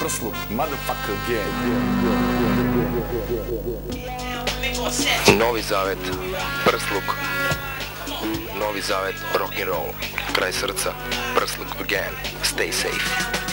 пръсло. Motherfucker again. Нови завет, пръслук. Нови завет, рок-н-рол. Край сърца, пръслук again. Stay safe.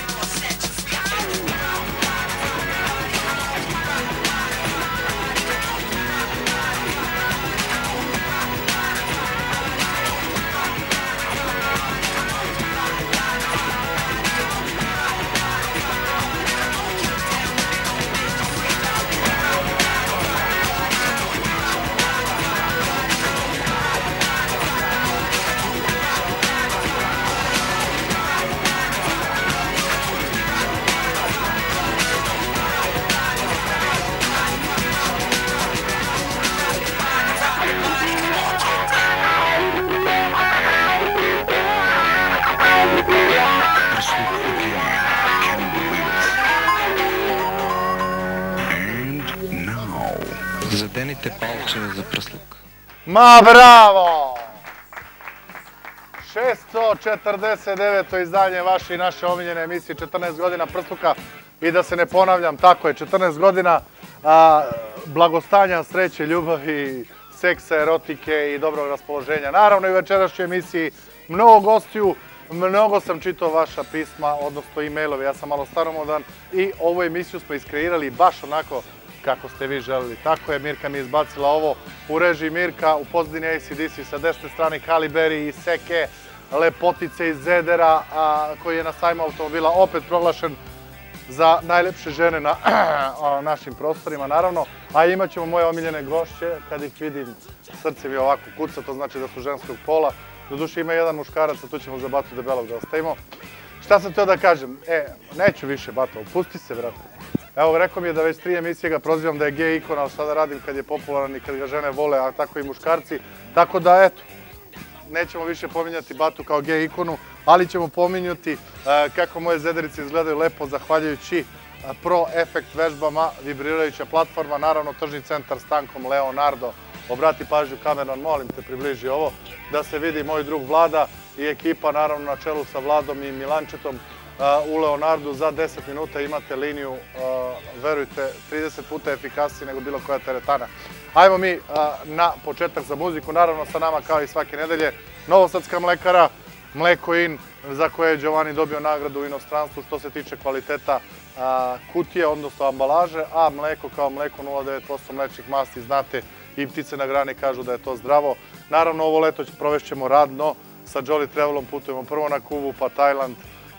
Zadenite palčeve za prsluk. Ma bravo! 649. izdanje vaše i naše omiljene emisije 14 godina prsluka i da se ne ponavljam, tako je, 14 godina a, blagostanja, sreće, ljubavi, seksa, erotike i dobrog raspoloženja. Naravno i u večerašnjoj emisiji mnogo gostiju, mnogo sam čitao vaša pisma, odnosno e-mailove, ja sam malo staromodan i ovu emisiju smo iskreirali baš onako kako ste vi želili. Tako je, Mirka mi izbacila ovo u režiji Mirka, u pozdini ACDC sa desne strane Kaliberi i Seke, lepotice iz Zedera, koji je na sajmu automobila opet proglašen za najlepše žene na našim prostorima, naravno. A imat ćemo moje omiljene gošće, kad ih vidim, srce mi ovako kuca, to znači da su ženskog pola. Do duše ima jedan muškarac, a tu ćemo za Batu debelog da ostavimo. Šta sam teo da kažem? E, neću više, Bato, opusti se, brate. Evo, rekao mi je da već tri emisije ga prozivam da je gej ikona, ali šta da radim kad je popularan i kad ga žene vole, a tako i muškarci. Tako da, eto, nećemo više pominjati Batu kao gej ikonu, ali ćemo pominjati e, kako moje zederice izgledaju lepo, zahvaljujući e, Pro Effect vežbama, vibrirajuća platforma, naravno tržni centar s tankom Leonardo. Obrati pažnju kameran, molim te, približi ovo, da se vidi moj drug Vlada i ekipa, naravno na čelu sa Vladom i Milančetom, u Leonardu za 10 minuta imate liniju, verujte, 30 puta efikasnije nego bilo koja teretana. Ajmo mi na početak za muziku, naravno sa nama kao i svake nedelje, Novosadska mlekara, Mleko In, za koje je Giovanni dobio nagradu u inostranstvu što se tiče kvaliteta kutije, odnosno ambalaže, a mleko kao mleko 0,9% mlečnih masti, znate, i ptice na grani kažu da je to zdravo. Naravno, ovo leto provešćemo radno, sa Jolly Travelom putujemo prvo na Kubu, pa Tajland,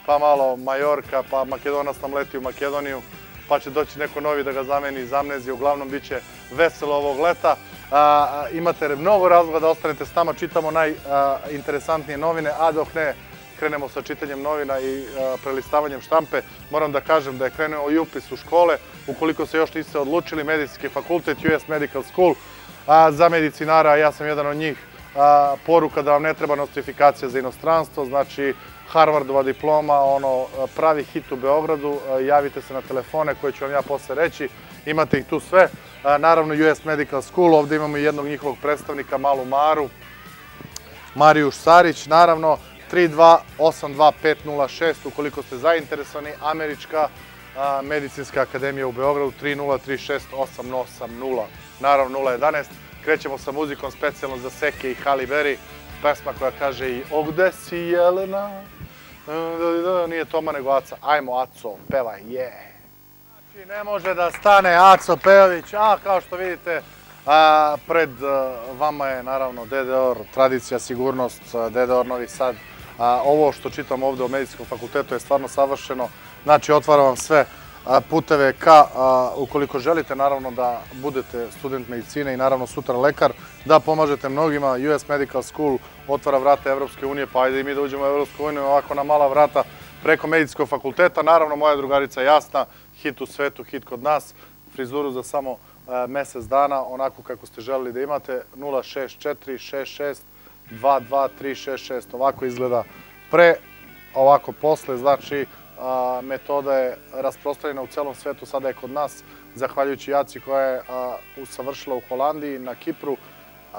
pa malo Majorka, pa Makedonac nam leti u Makedoniju, pa će doći neko novi da ga zameni iz amnezije. Uglavnom, bit će veselo ovog leta. Imate mnogo razloga da ostanete s nama, čitamo najinteresantnije novine, a dok ne krenemo sa čitanjem novina i prelistavanjem štampe, moram da kažem da je krenuo i upis u škole. Ukoliko se još niste odlučili, medicinski fakultet, US Medical School, za medicinara, ja sam jedan od njih, poruka da vam ne treba nostrifikacija za inostranstvo, znači Harvardova diploma, ono, pravi hit u Beogradu, e, javite se na telefone koje ću vam ja posle reći, imate ih tu sve. E, naravno, US Medical School, ovdje imamo jednog njihovog predstavnika, Malu Maru, Marijuš Sarić, naravno, 3282506, ukoliko ste zainteresovani, Američka e, medicinska akademija u Beogradu, 3036880, naravno 011. Krećemo sa muzikom specijalno za Seke i Halle Berry, pesma koja kaže i Ogde si Jelena? Nije Toma nego Aca. Ajmo Aco, pevaj, je. Znači, ne može da stane Aco Pejović, a kao što vidite, pred vama je naravno DDR, tradicija, sigurnost, DDR Novi Sad. Ovo što čitam ovde o medicinskom fakultetu je stvarno savršeno. Znači, otvaram vam sve puteve ka, ukoliko želite naravno da budete student medicine i naravno sutra lekar, da pomažete mnogima. US Medical School otvara vrata Evropske unije, pa ajde i mi da uđemo u Evropsku uniju ovako na mala vrata preko medicinskog fakulteta. Naravno, moja drugarica jasna, hit u svetu, hit kod nas, frizuru za samo e, mesec dana, onako kako ste želeli da imate, 064 66 22366, ovako izgleda pre, ovako posle, znači metoda je rasprostranjena u celom svetu, sada je kod nas, zahvaljujući Jaci koja je usavršila u Holandiji, na Kipru,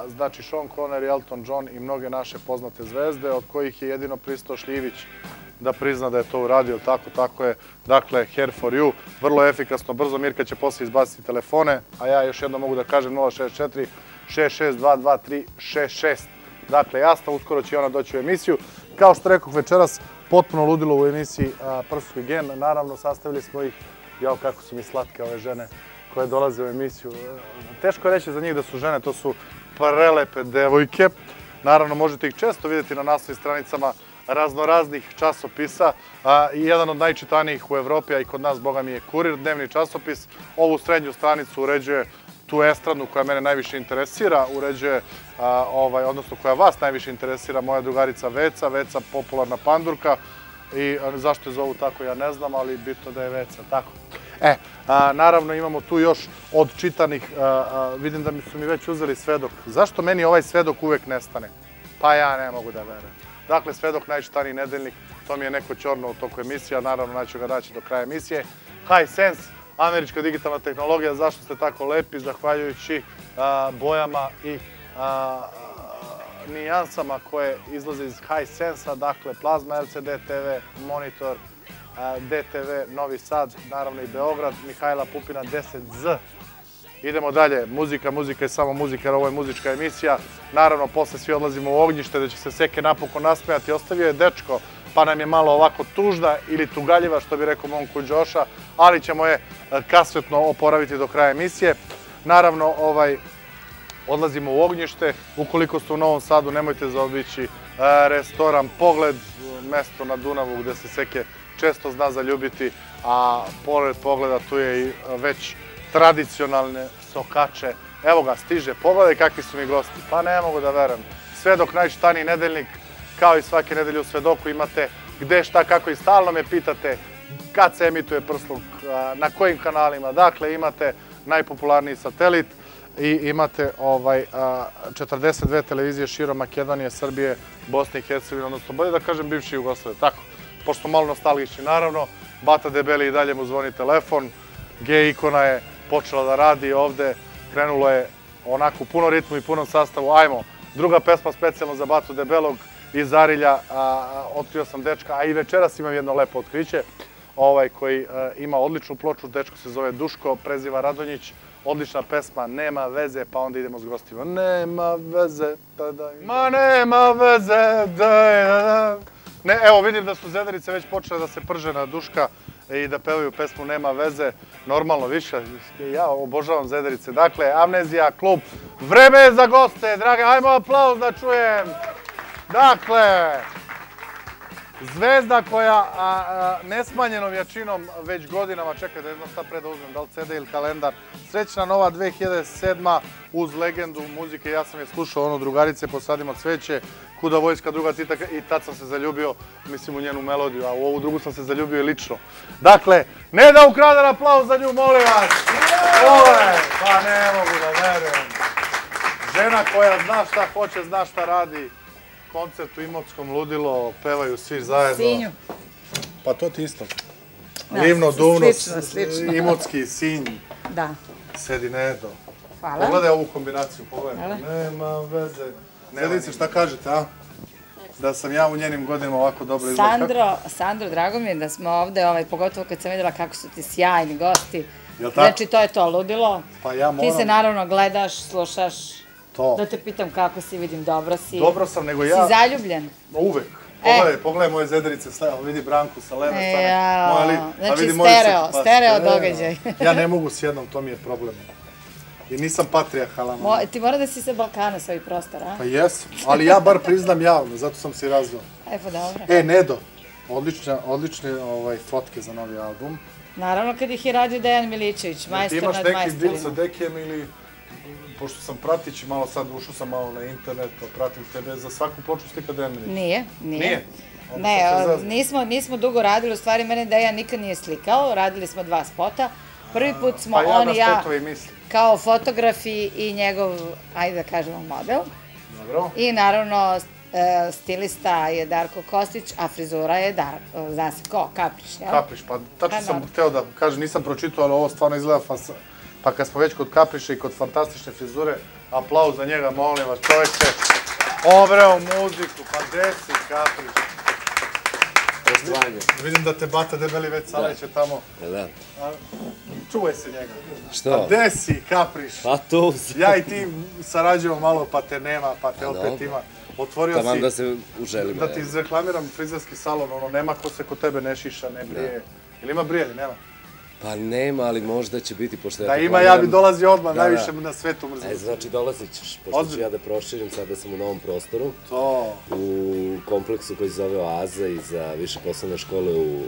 znači Sean Connery, Elton John i mnoge naše poznate zvezde, od kojih je jedino Pristo Šljivić da prizna da je to uradio tako, tako je. Dakle, Hair for you, vrlo efikasno, brzo. Mirka će poslije izbaciti telefone, a ja još jedno mogu da kažem 064 6622366. Dakle, jasno, uskoro će ona doći u emisiju. Kao što rekao večeras, potpuno ludilo u emisiji Prsuski gen. Naravno, sastavili smo ih, jao kako su mi slatke ove žene koje dolaze u emisiju. E, teško je reći za njih da su žene, to su prelepe devojke. Naravno, možete ih često vidjeti na naslovnim stranicama raznoraznih časopisa. Jedan od najčitanijih u Evropi, a i kod nas, boga mi je Kurir, dnevni časopis. Ovu srednju stranicu uređuje tu estradnu koja mene najviše interesira, uređuje, ovaj, odnosno koja vas najviše interesira, moja drugarica Veca, Veca popularna pandurka. I zašto je zovu tako, ja ne znam, ali bitno da je Veca, tako. E, naravno imamo tu još od čitanih, vidim da mi su mi već uzeli svedok. Zašto meni ovaj svedok uvek nestane? Pa ja ne mogu da verujem. Dakle, svedok najčitaniji nedeljnik, to mi je neko čorno u toku emisija, naravno naću ga daći do kraja emisije. High Sense, američka digitalna tehnologija, zašto ste tako lepi, zahvaljujući bojama i nijansama koje izlaze iz High Sense-a, dakle, plazma LCD TV, monitor, DTV, Novi Sad, naravno i Beograd, Mihajla Pupina 10Z. Idemo dalje, muzika, muzika je samo muzika, jer ovo je muzička emisija. Naravno, posle svi odlazimo u ognjište, da će se Seke napokon nasmejati. Ostavio je dečko, pa nam je malo ovako tužda ili tugaljiva, što bi rekao momku Đoša, ali ćemo je e, kasvetno oporaviti do kraja emisije. Naravno, ovaj, odlazimo u ognjište. Ukoliko ste u Novom Sadu, nemojte zaobići e, restoran Pogled, mesto na Dunavu gde se Seke često zna zaljubiti, a pored pogleda tu je i već tradicionalne sokače. Evo ga, stiže, pogledaj kakvi su mi gosti. Pa ne mogu da verujem. Svedok najčitaniji nedeljnik, kao i svake nedelje u Svedoku imate gde, šta, kako i stalno me pitate kad se emituje prsluk, na kojim kanalima. Dakle, imate najpopularniji satelit i imate ovaj, 42 televizije širom Makedonije, Srbije, Bosne i Hercegovine, odnosno bolje da kažem bivši Jugoslavije. Tako pošto malo nostalgični, naravno. Bata Debeli i dalje mu zvoni telefon. G ikona je počela da radi ovde. Krenulo je onako u puno ritmu i punom sastavu. Ajmo, druga pesma specijalno za Batu Debelog iz Arilja. Otkrio sam dečka, a i večeras imam jedno lepo otkriće. Ovaj koji e, ima odličnu ploču, dečko se zove Duško, preziva Radonjić. Odlična pesma, nema veze, pa onda idemo s gostima. Nema veze, pa daj. Ma nema veze, daj, daj. Ne, evo vidim da su zederice već počele da se prže na duška i da pevaju pesmu Nema veze. Normalno, više, ja obožavam zederice. Dakle, Amnezija, klub, vreme je za goste, drage, ajmo aplauz da čujem. Dakle, Zvezda koja nesmanjenom jačinom već godinama, čekaj da jedno šta pre da uzmem, da li CD ili kalendar, srećna nova 2007. uz legendu muzike, ja sam je slušao ono drugarice, posadimo cveće, kuda vojska druga citaka i tad sam se zaljubio, mislim u njenu melodiju, a u ovu drugu sam se zaljubio i lično. Dakle, ne da ukradan aplauz za nju, molim vas! Ole, pa ne mogu da verujem. Žena koja zna šta hoće, zna šta radi, koncert u Imotskom ludilo, pevaju svi zajedno. Sinju. Pa to ti isto. Livno, duvno, Imotski, Sinj. Da. Sedi Nedo. Hvala. Pogledaj ovu kombinaciju, pogledaj. Nema veze. Nedice, šta kažete, a? Da sam ja u njenim godinama ovako dobro izgleda. Sandro, Sandro, drago mi je da smo ovde, ovaj, pogotovo kad sam vidjela kako su ti sjajni gosti. Jel tako? Znači, to je to ludilo. Pa ja moram... Ti se naravno gledaš, slušaš, To. Da te pitam kako si, vidim, dobro si. Dobro sam, nego ja... Si zaljubljen? Uvek. Pogledaj, e. pogledaj moje zederice, vidi Branku sa leve strane. Ja, li, znači vidi stereo, pa, stereo događaj. ja ne mogu s jednom, to mi je problem. I nisam patrijarhalan. Mo, ti mora da si sa Balkana svoj prostor, a? Pa jesam, ali ja bar priznam javno, zato sam se razvio. E, pa dobro. E, Nedo, odlične, odlične ovaj, fotke za novi album. Naravno, kad ih je radio Dejan Milićević, majstor nad majstorima. Ti imaš neki bil sa Dekijem ili pošto sam pratići malo sad, ušao sam malo na internet, pa pratim tebe, za svaku ploču slika Dejan Milić. Nije, nije. Nije? Ne, nismo, nismo dugo radili, u stvari mene Dejan nikad nije slikao, radili smo dva spota. Prvi put smo pa on i ja, kao fotografi i njegov, ajde da kažemo, model. Dobro. I naravno, e, stilista je Darko Kostić, a frizura je Dar, zna se ko, Kapriš, jel? Kapriš, pa tačno pa sam hteo da kažem, nisam pročitao, ali ovo stvarno izgleda fasa. Pa kad smo već kod Kapriša i kod fantastične frizure, aplauz za njega, molim vas, čovjek se obreo muziku, pa gde si Kapriš? Poštovanje. Vidim da te bata debeli već saleće tamo. Da. A, čuvaj se njega. Što? A gde si, kapriš? Pa tu, Ja i ti sarađujemo malo, pa te nema, pa te A, opet dobro. ima. Otvorio taman si, da se uželimo. da ti izreklamiram frizerski salon, ono, nema ko se kod tebe ne šiša, ne brije. Ili ima brijanje, nema? Pa nema, ali možda će biti, pošto ja Da ima, ja bi dolazio odmah, Da, najviše da. na svetu mrzim. E, znači dolazit ćeš, pošto ću ja da proširim, sada sam u novom prostoru, To, u kompleksu koji se zove Oaza i za više poslovne škole u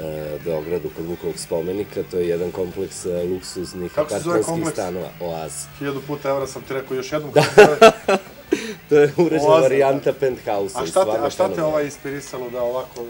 e, Beogradu kod Vukovog spomenika. To je jedan kompleks e, luksuznih Kako zove apartmanskih kompleks? stanova, Oaza. hiljadu puta evra sam ti rekao još jednom. kako zove. To je uređena varijanta penthouse-a. A šta te, stvarno a šta te fenomenalno. ovaj inspirisalo da ovako,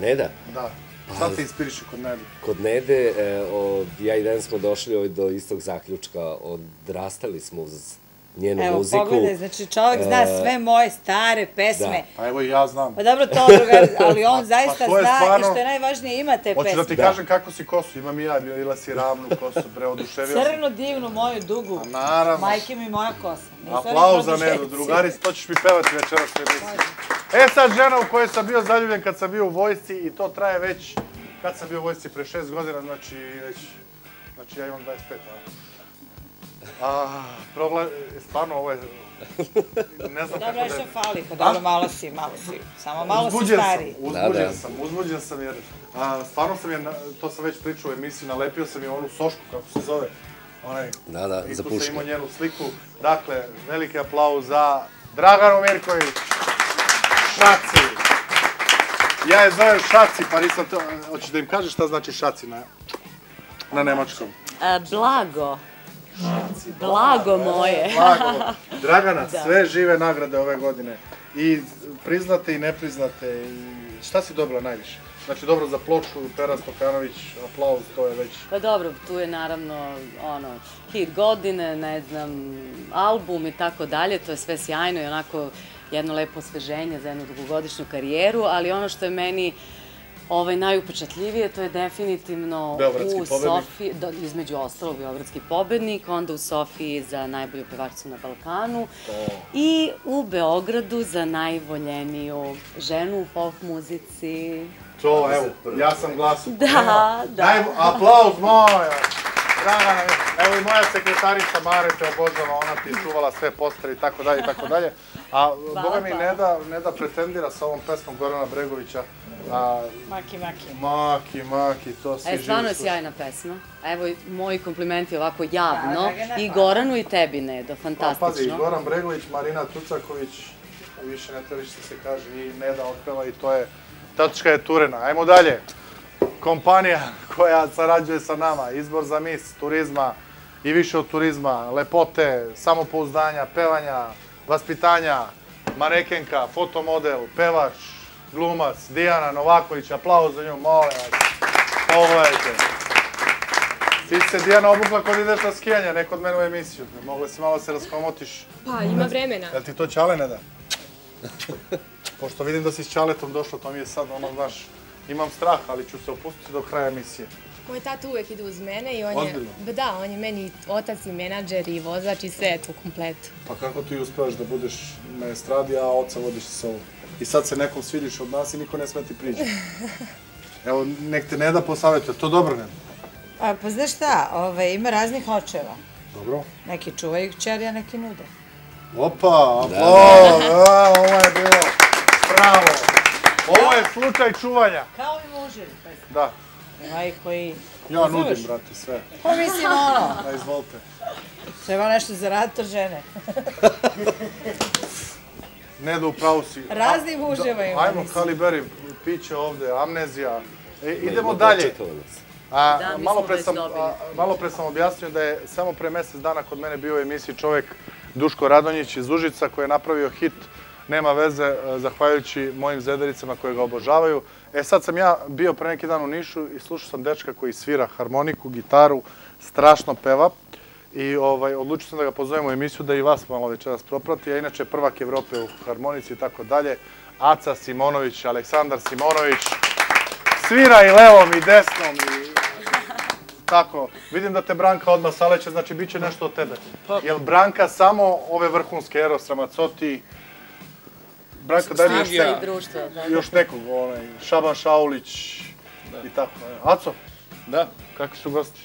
Ne da, da, šta te inspiriše kod Nede? kod Nede, e, od, ja i Dan smo došli ovaj do istog zaključka, odrastali smo uz njenu Evo, muziku. pogledaj, znači čovjek zna E, sve moje stare pesme. Pa evo i ja znam. Pa dobro, to drugar, ali on zaista je zna stvarno- i što je najvažnije, ima te Hoću pesme. da ti kažem kako si kosu, imam i ja, ili si ravnu kosu, bre, oduševio sam. Crnu, divnu, moju dugu. A naravno. Majke mi moja kosa. Nisu Aplauz za. Nedu, drugari, to ćeš mi pevati večeras u emisiji. E sad žena u kojoj sam bio zaljubljen kad sam bio u vojsci i to traje već, kad sam bio u vojsci pre šest godina, znači već, znači ja imam 25, a? A, problem, stvarno ovo je, ne znam Dobro, kako da što je. fali, pa dobro, malo si, malo si. Samo malo si Uzbuđen sam, uzbuđen Da, da. sam, uzbuđen sam jer a, stvarno sam je, to sam već pričao u emisiji, nalepio sam je onu sošku, kako se zove, onaj, Da, da, i za tu sam puške. imao njenu sliku. Dakle, veliki aplauz za Draganu Mirković, Šaci. Ja je zovem Šaci, pa nisam to, hoćeš da im kažeš šta znači Šaci na, na nemačkom? A, blago. Blago moje. Blago. Dragana, sve žive nagrade ove godine. I priznate i nepriznate. I šta si dobila najviše? Znači dobro za ploču, Pera Stokanović, aplauz, to je već... Pa dobro, tu je naravno ono, hit godine, ne znam, album i tako dalje, to je sve sjajno i onako jedno lepo osveženje za jednu dugogodišnju karijeru, ali ono što je meni ovaj, najupečatljivije, to je definitivno Beogradski u pobednik. Sofiji, između ostalog Beogradski pobednik, onda u Sofiji za najbolju pevačicu na Balkanu i u Beogradu za najvoljeniju ženu u folk muzici. To, evo, ja sam glasu. Da, da. Daj, aplauz. Dragana, evo i moja sekretarica Mare te obožava, ona ti čuvala sve postare i tako dalje i tako dalje. A Boga mi ne da, ne da pretendira sa ovom pesmom Gorana Bregovića. A, Maki, maki. maki, maki, to svi E, stvarno je živi slušaju. sjajna pesma. Evo i moji komplimenti ovako javno. Da, I. Goranu i tebi, Nedo, Pa, pazi, fantastično. Goran Bregović, Marina Tucaković, više ne treba više se kaže, i Neda otpeva i to je, tačka je Turena. Ajmo dalje. Kompanija koja sarađuje sa nama, izbor za mis, turizma i više od turizma, lepote, samopouzdanja, pevanja, vaspitanja, manekenka, fotomodel, pevač, glumac, Dijana Novaković, aplauz za nju, molim vas. Pogledajte. Ti se Dijana obukla kod ideš na skijanje, ne kod mene u emisiju. Mogla si malo se raskomotiš. Pa, ima vremena. Jel ti to Ćale ne da? Pošto vidim da si s Ćaletom došla, to mi je sad ono, znaš, imam strah, ali ću se opustiti do kraja emisije. Moj tata uvek ide uz mene i on Ozbiljno? je... Ba Da, on je meni otac i menadžer i vozač i sve je tu kompletu. Pa kako ti uspevaš da budeš na estradi, a oca vodiš sa sobom? I sad se nekom svidiš od nas i niko ne sme ti priđe. Evo, nek te ne da posavjetuje, to dobro ne? A, pa znaš šta, ove, ima raznih očeva. Dobro. Neki čuvaju kćeri, a neki nude. Opa, aplauz, a, ovo je bilo pravo. Ovo je slučaj čuvanja. Kao i muževi. Da, Ima i koji... ja Razumeš? nudim, brate, sve. Pa mislim ono, Da, izvolite. treba nešto zaraditi od žene. Ne da upravo si. Razni A, muževa da, ima, Ajmo, mislim. Haliberi, piće ovde, amnezija. E, idemo dalje. A, Da, malo, pre sam, a, malo pre sam objasnio da je samo pre mjesec dana kod mene bio u emisiji čovjek Duško Radonjić iz Užica koji je napravio hit Nema veze, e, zahvaljujući mojim zedericama koje ga obožavaju. E sad sam ja bio pre neki dan u Nišu i slušao sam dečka koji svira harmoniku, gitaru, strašno peva. I ovaj, odlučio sam da ga pozovem u emisiju da i vas malo večeras proprati, a inače prvak Evrope u harmonici i tako dalje. Aca Simonović, Aleksandar Simonović, svira i levom i desnom i tako. Vidim da te Branka odmah saleće, znači bit će nešto od tebe. Jel Branka samo ove vrhunske Eros Ramazzotti, Branka, daj mi još, nekog- i društvo. tako. još nekog, onaj, Šaban Šaulić i tako. Aco, Da, kakvi su gosti?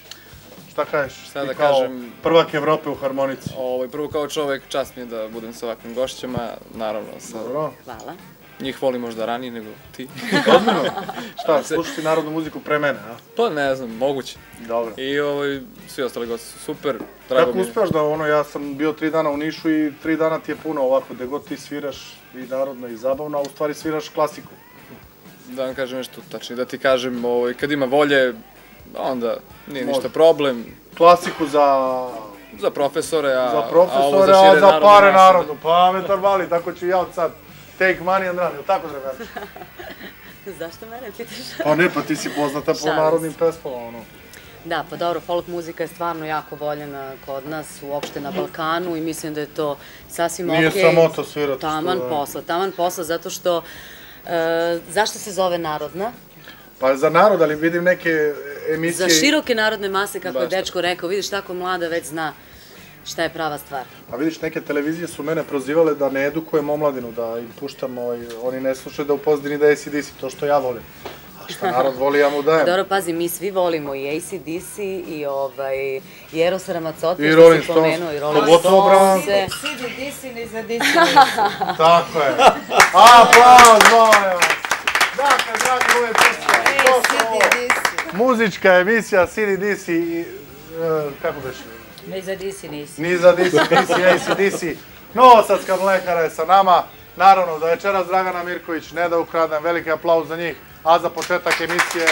Šta kažeš? Šta da kao kažem? Prvak Evrope u harmonici. ovaj, prvo kao čovek, čast mi je da budem sa ovakvim gošćama, naravno, sa, Dobro. Hvala. njih volim možda ranije nego ti. Ozbiljno? Šta, slušati narodnu muziku pre mene, a? pa ne znam, moguće. Dobro. I ovaj, svi ostali gosti su super, drago Kako mi uspeš da ono, ja sam bio tri dana u Nišu i tri dana ti je puno ovako, gde god ti sviraš i narodno i zabavno, a u stvari sviraš klasiku. Da vam kažem nešto tačno, da ti kažem, ovaj, kad ima volje, onda nije Može. ništa problem. Klasiku za, Za profesore, a, za a ovo profesore, za a za pare mase. narodnu. Pa me vali, tako ću ja od sad take money and run, tako Dragana? Zašto mene pitaš? Pa ne, pa ti si poznata po narodnim pesmama, ono. Da, pa dobro, folk muzika je stvarno jako voljena kod nas, uopšte na Balkanu i mislim da je to sasvim Nije okej. sramota svirati, što Taman da. posla, taman posla, zato što... e, zašto se zove narodna? Pa za narod, ali vidim neke emisije... Za široke narodne mase, kako je dečko rekao, vidiš tako mlada već zna šta je prava stvar. A vidiš, neke televizije su mene prozivale da ne edukujem omladinu, da im puštam, ovaj, oni ne slušaju da u pozadini da ACDC, to što ja volim. A šta narod voli, ja mu dajem. Dobro, pazi, mi svi volimo i ACDC i ovaj, i Eros Ramazzotti, I Rolling si Stones. i Rolling Pogotovo Stones. Branko. Sidi disi, ni za disi. Tako je. Aplauz, molim vas. Dakle, dragi moje to su ovo. sidi disi. Muzička emisija i... e, kako beš? Ni za disi nisi. Ni za DC, DC, ACDC. Novosadska mlekara je sa nama. Naravno, da večeras Dragana Mirković, ne da ukradem, veliki aplauz za njih. A za početak emisije,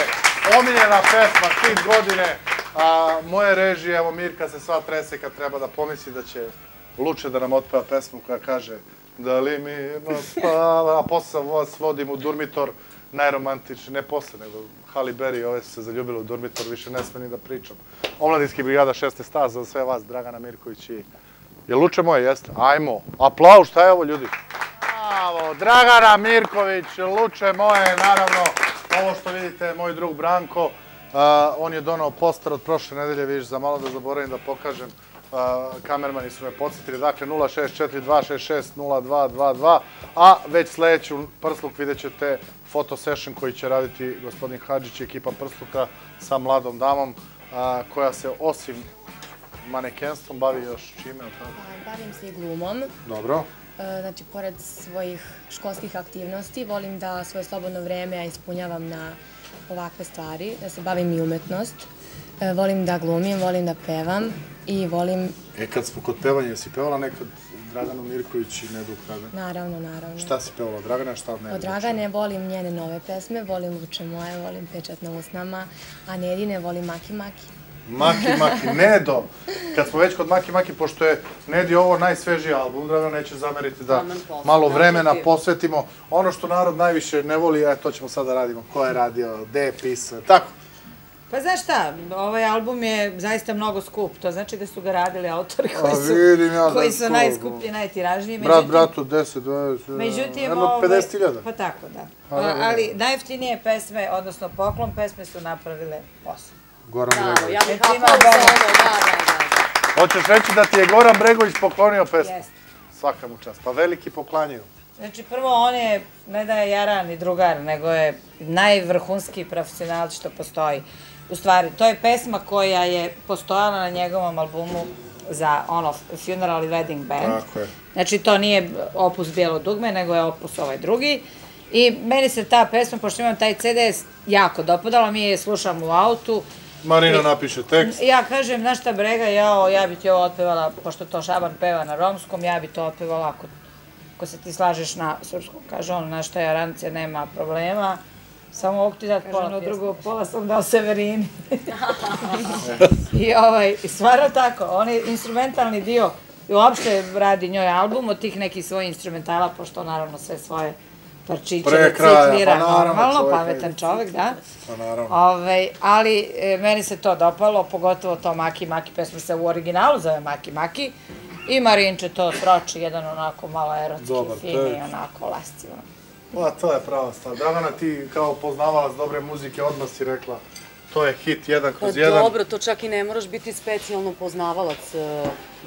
omiljena pesma, hit godine. A, moje režije, evo Mirka se sva trese kad treba da pomisli da će Luče da nam otpeva pesmu koja kaže Da li mirno spava, a posle vas vodim u Durmitor, najromantični, ne posle, nego Halle Berry, ove su se zaljubile u Durmitor, više ne sme ni da pričam. Omladinski brigada 16 staza za sve vas, Dragana Mirković i... Je luče moje, jeste? Ajmo. Aplauz, šta je ovo, ljudi? Bravo, Dragana Mirković, luče moje, naravno, ovo što vidite je moj drug Branko. On je donao poster od prošle nedelje, vidiš, za malo da zaboravim da pokažem. Kamermani su me podsjetili, dakle 0642660222, a već sledeću prsluk vidjet ćete foto session koji će raditi gospodin Hadžić i ekipa prsluka sa mladom damom, a, koja se osim manekenstvom bavi još čime, Bavim se i glumom. Dobro. E, Znači, pored svojih školskih aktivnosti, volim da svoje slobodno vreme ispunjavam na ovakve stvari, da se bavim i umetnost. E, Volim da glumim, volim da pevam i volim, E, kad smo kod pevanja, si pevala nekad Draganu Mirković i Nedu Kragan? naravno, naravno. Šta si pevala od Dragana, šta od Nede? Od Dragane volim njene nove pesme, volim Luče moje, volim Pečat na usnama, a Nedine volim Maki Maki. Maki Maki, Nedo! Kad smo već kod Maki Maki, pošto je Nedi ovo najsvežiji album, Dragana neće zameriti da malo vremena ti. posvetimo. Ono što narod najviše ne voli, e, to ćemo sada da radimo. Ko je radio, gde je pisao, tako? Pa znaš šta, ovaj album je zaista mnogo skup, to znači da su ga radili autori koji A su, ja da koji su najskuplji, najtiražniji. Brat, međutim- bratu, 10, 20, Međutim, jedno ovaj, 50.000. Pa tako, da. Pa, da. Ali najjeftinije pesme, odnosno poklon pesme su napravile posao. Goran Bregović. ja bih aplauz da, da, da. Hoćeš reći da ti je Goran Bregović poklonio pesmu? Jeste. Svaka mu čast. Pa veliki poklanjaju. Znači, prvo, on je, ne da je jaran i drugar, nego je najvrhunski profesional što postoji. U stvari, to je pesma koja je postojala na njegovom albumu za ono, Funeral i Wedding Band. Tako je. Znači, to nije opus Bijelo dugme, nego je opus ovaj drugi. I meni se ta pesma, pošto imam taj CD, jako dopadala, mi je slušam u autu. Marina napiše tekst. Ja kažem, znaš šta brega, ja, ja bi ti ovo otpevala, pošto to Šaban peva na romskom, ja bi to otpevala ako, ako se ti slažeš na srpskom. Kaže on, znaš šta, Jarancija, nema problema. Samo ovog ti dati pola ono drugo, pola sam dao Severini. I ovaj, i stvarno tako, on je instrumentalni dio i uopšte radi njoj album od tih nekih svojih instrumentala, pošto naravno sve svoje parčiće Pre kraja, reciklira pa naravno, normalno, čovjek pametan čovek, da. Pa naravno. Ove, ali e, meni se to dopalo, pogotovo to Maki Maki, pesma se u originalu zove Maki Maki. I Marinče to sroči, jedan onako malo erotski, Dobar fini, onako lastivan. Pa, to je prava stvar. Dragana, ti kao poznavalac dobre muzike odmah si rekla To je hit jedan Pa kroz jedan. dobro, to čak i ne moraš biti specijalno poznavalac. e,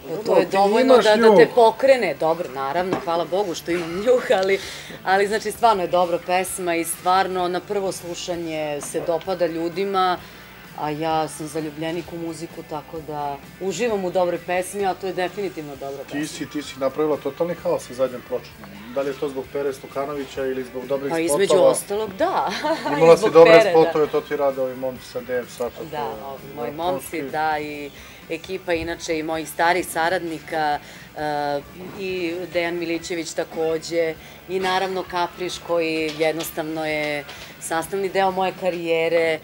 To Dobro, je dovoljno da, da te pokrene. Dobro, naravno, hvala Bogu što imam njuh, ali, ali znači stvarno je dobra pesma i stvarno na prvo slušanje se dopada ljudima, a ja sam zaljubljenik u muziku, tako da uživam u dobroj pesmi, a to je definitivno dobra Ti pesma. si, ti si napravila totalni haos sa zadnjom pločom. Da li je to zbog Pere Stokanovića ili zbog dobrih Pa spotova? između ostalog, da. Imala si dobre Pere, da. spotove, to ti rade ovi momci sa DM sata. Da, ovi moji momci, da, i ekipa inače i mojih starih saradnika i Dejan Milićević takođe i naravno Kapriš koji jednostavno je sastavni deo moje karijere.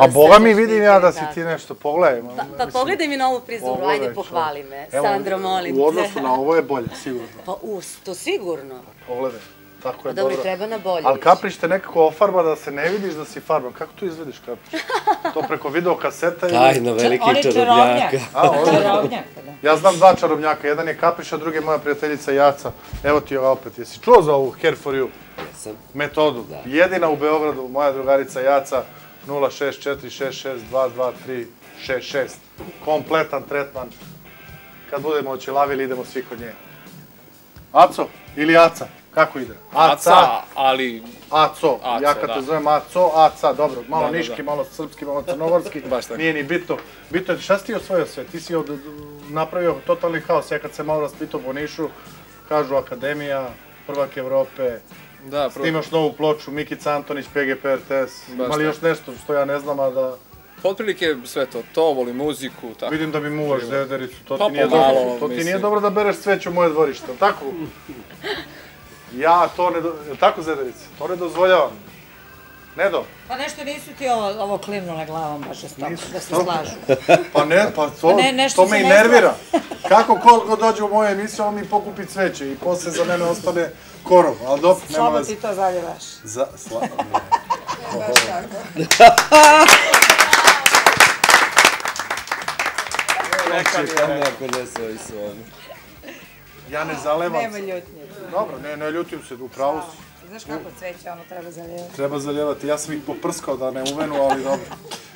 A boga mi vidim ja da si ti nešto, pogledaj. Pa, pa pogledaj mi na ovu prizuru, Pogledaj, ajde pohvali me. Evo, Sandro, molim te. U odnosu na ovo je bolje, sigurno. Pa us, to sigurno. Pogledaj. Tako je dobro, dobro. treba na bolje Ali. Kapriš te nekako ofarba da se ne vidiš da si farban. Kako to izvediš Kapriš? To preko video kaseta ili... Tajno veliki čarobnjaka. čarobnjak. A, on je- Čarobnjak, da. Ja znam dva čarobnjaka, jedan je Kapriš, a drugi je moja prijateljica Jaca. Evo ti ova opet, jesi čuo za ovu Care for You Jesam. metodu? Da. Jedina u Beogradu, moja drugarica Jaca, 064662236. Kompletan tretman. Kad budemo očelavili, idemo svi kod nje. Aco ili Aca? Kako ide? Aca, ali Aco, Aco, ja kad te zovem Aco, Aca, dobro, malo Da, niški, da. malo srpski, malo crnogorski, Baš tako. nije ni bitno. Bitno je, šta si ti osvojio sve? Ti si od, napravio totalni haos, ja kad se malo raspitao po Nišu, kažu Akademija, Prvak Evrope, da, prvo, snimaš novu ploču, Mikica Antonić, PGP RTS, Baš ima li još nešto što ja ne znam, a da otprilike sve to, to, volim muziku, tako. vidim da mi muvaš zedericu, to Pa ti nije pomalo, dobro, to ti nije mislim. dobro da bereš cveće u moje dvorište, tako? Ja to ne, do- jel tako zederice? To ne dozvoljavam. Ne do. Pa nešto nisu ti ovo, ovo klimnule glavom baš s da se slažu. Pa ne, pa to, Pa ne, nešto to se me i ne nervira. Kako ko god dođe u moju emisiju, on mi pokupi cveće i posle za mene ostane korov, ali dobro, nema Slabo veze. ti to zaljevaš. Za, sla... Baš tako. Neće tamo ako ne su ovi su oni. Ja ne zalevam Nema se. ljutnje. Dobro, ne, ne ljutim se, u pravu si. Znaš kako cveće ono treba zaljevati? Treba zaljevati. Ja sam ih poprskao da ne uvenu, ali dobro.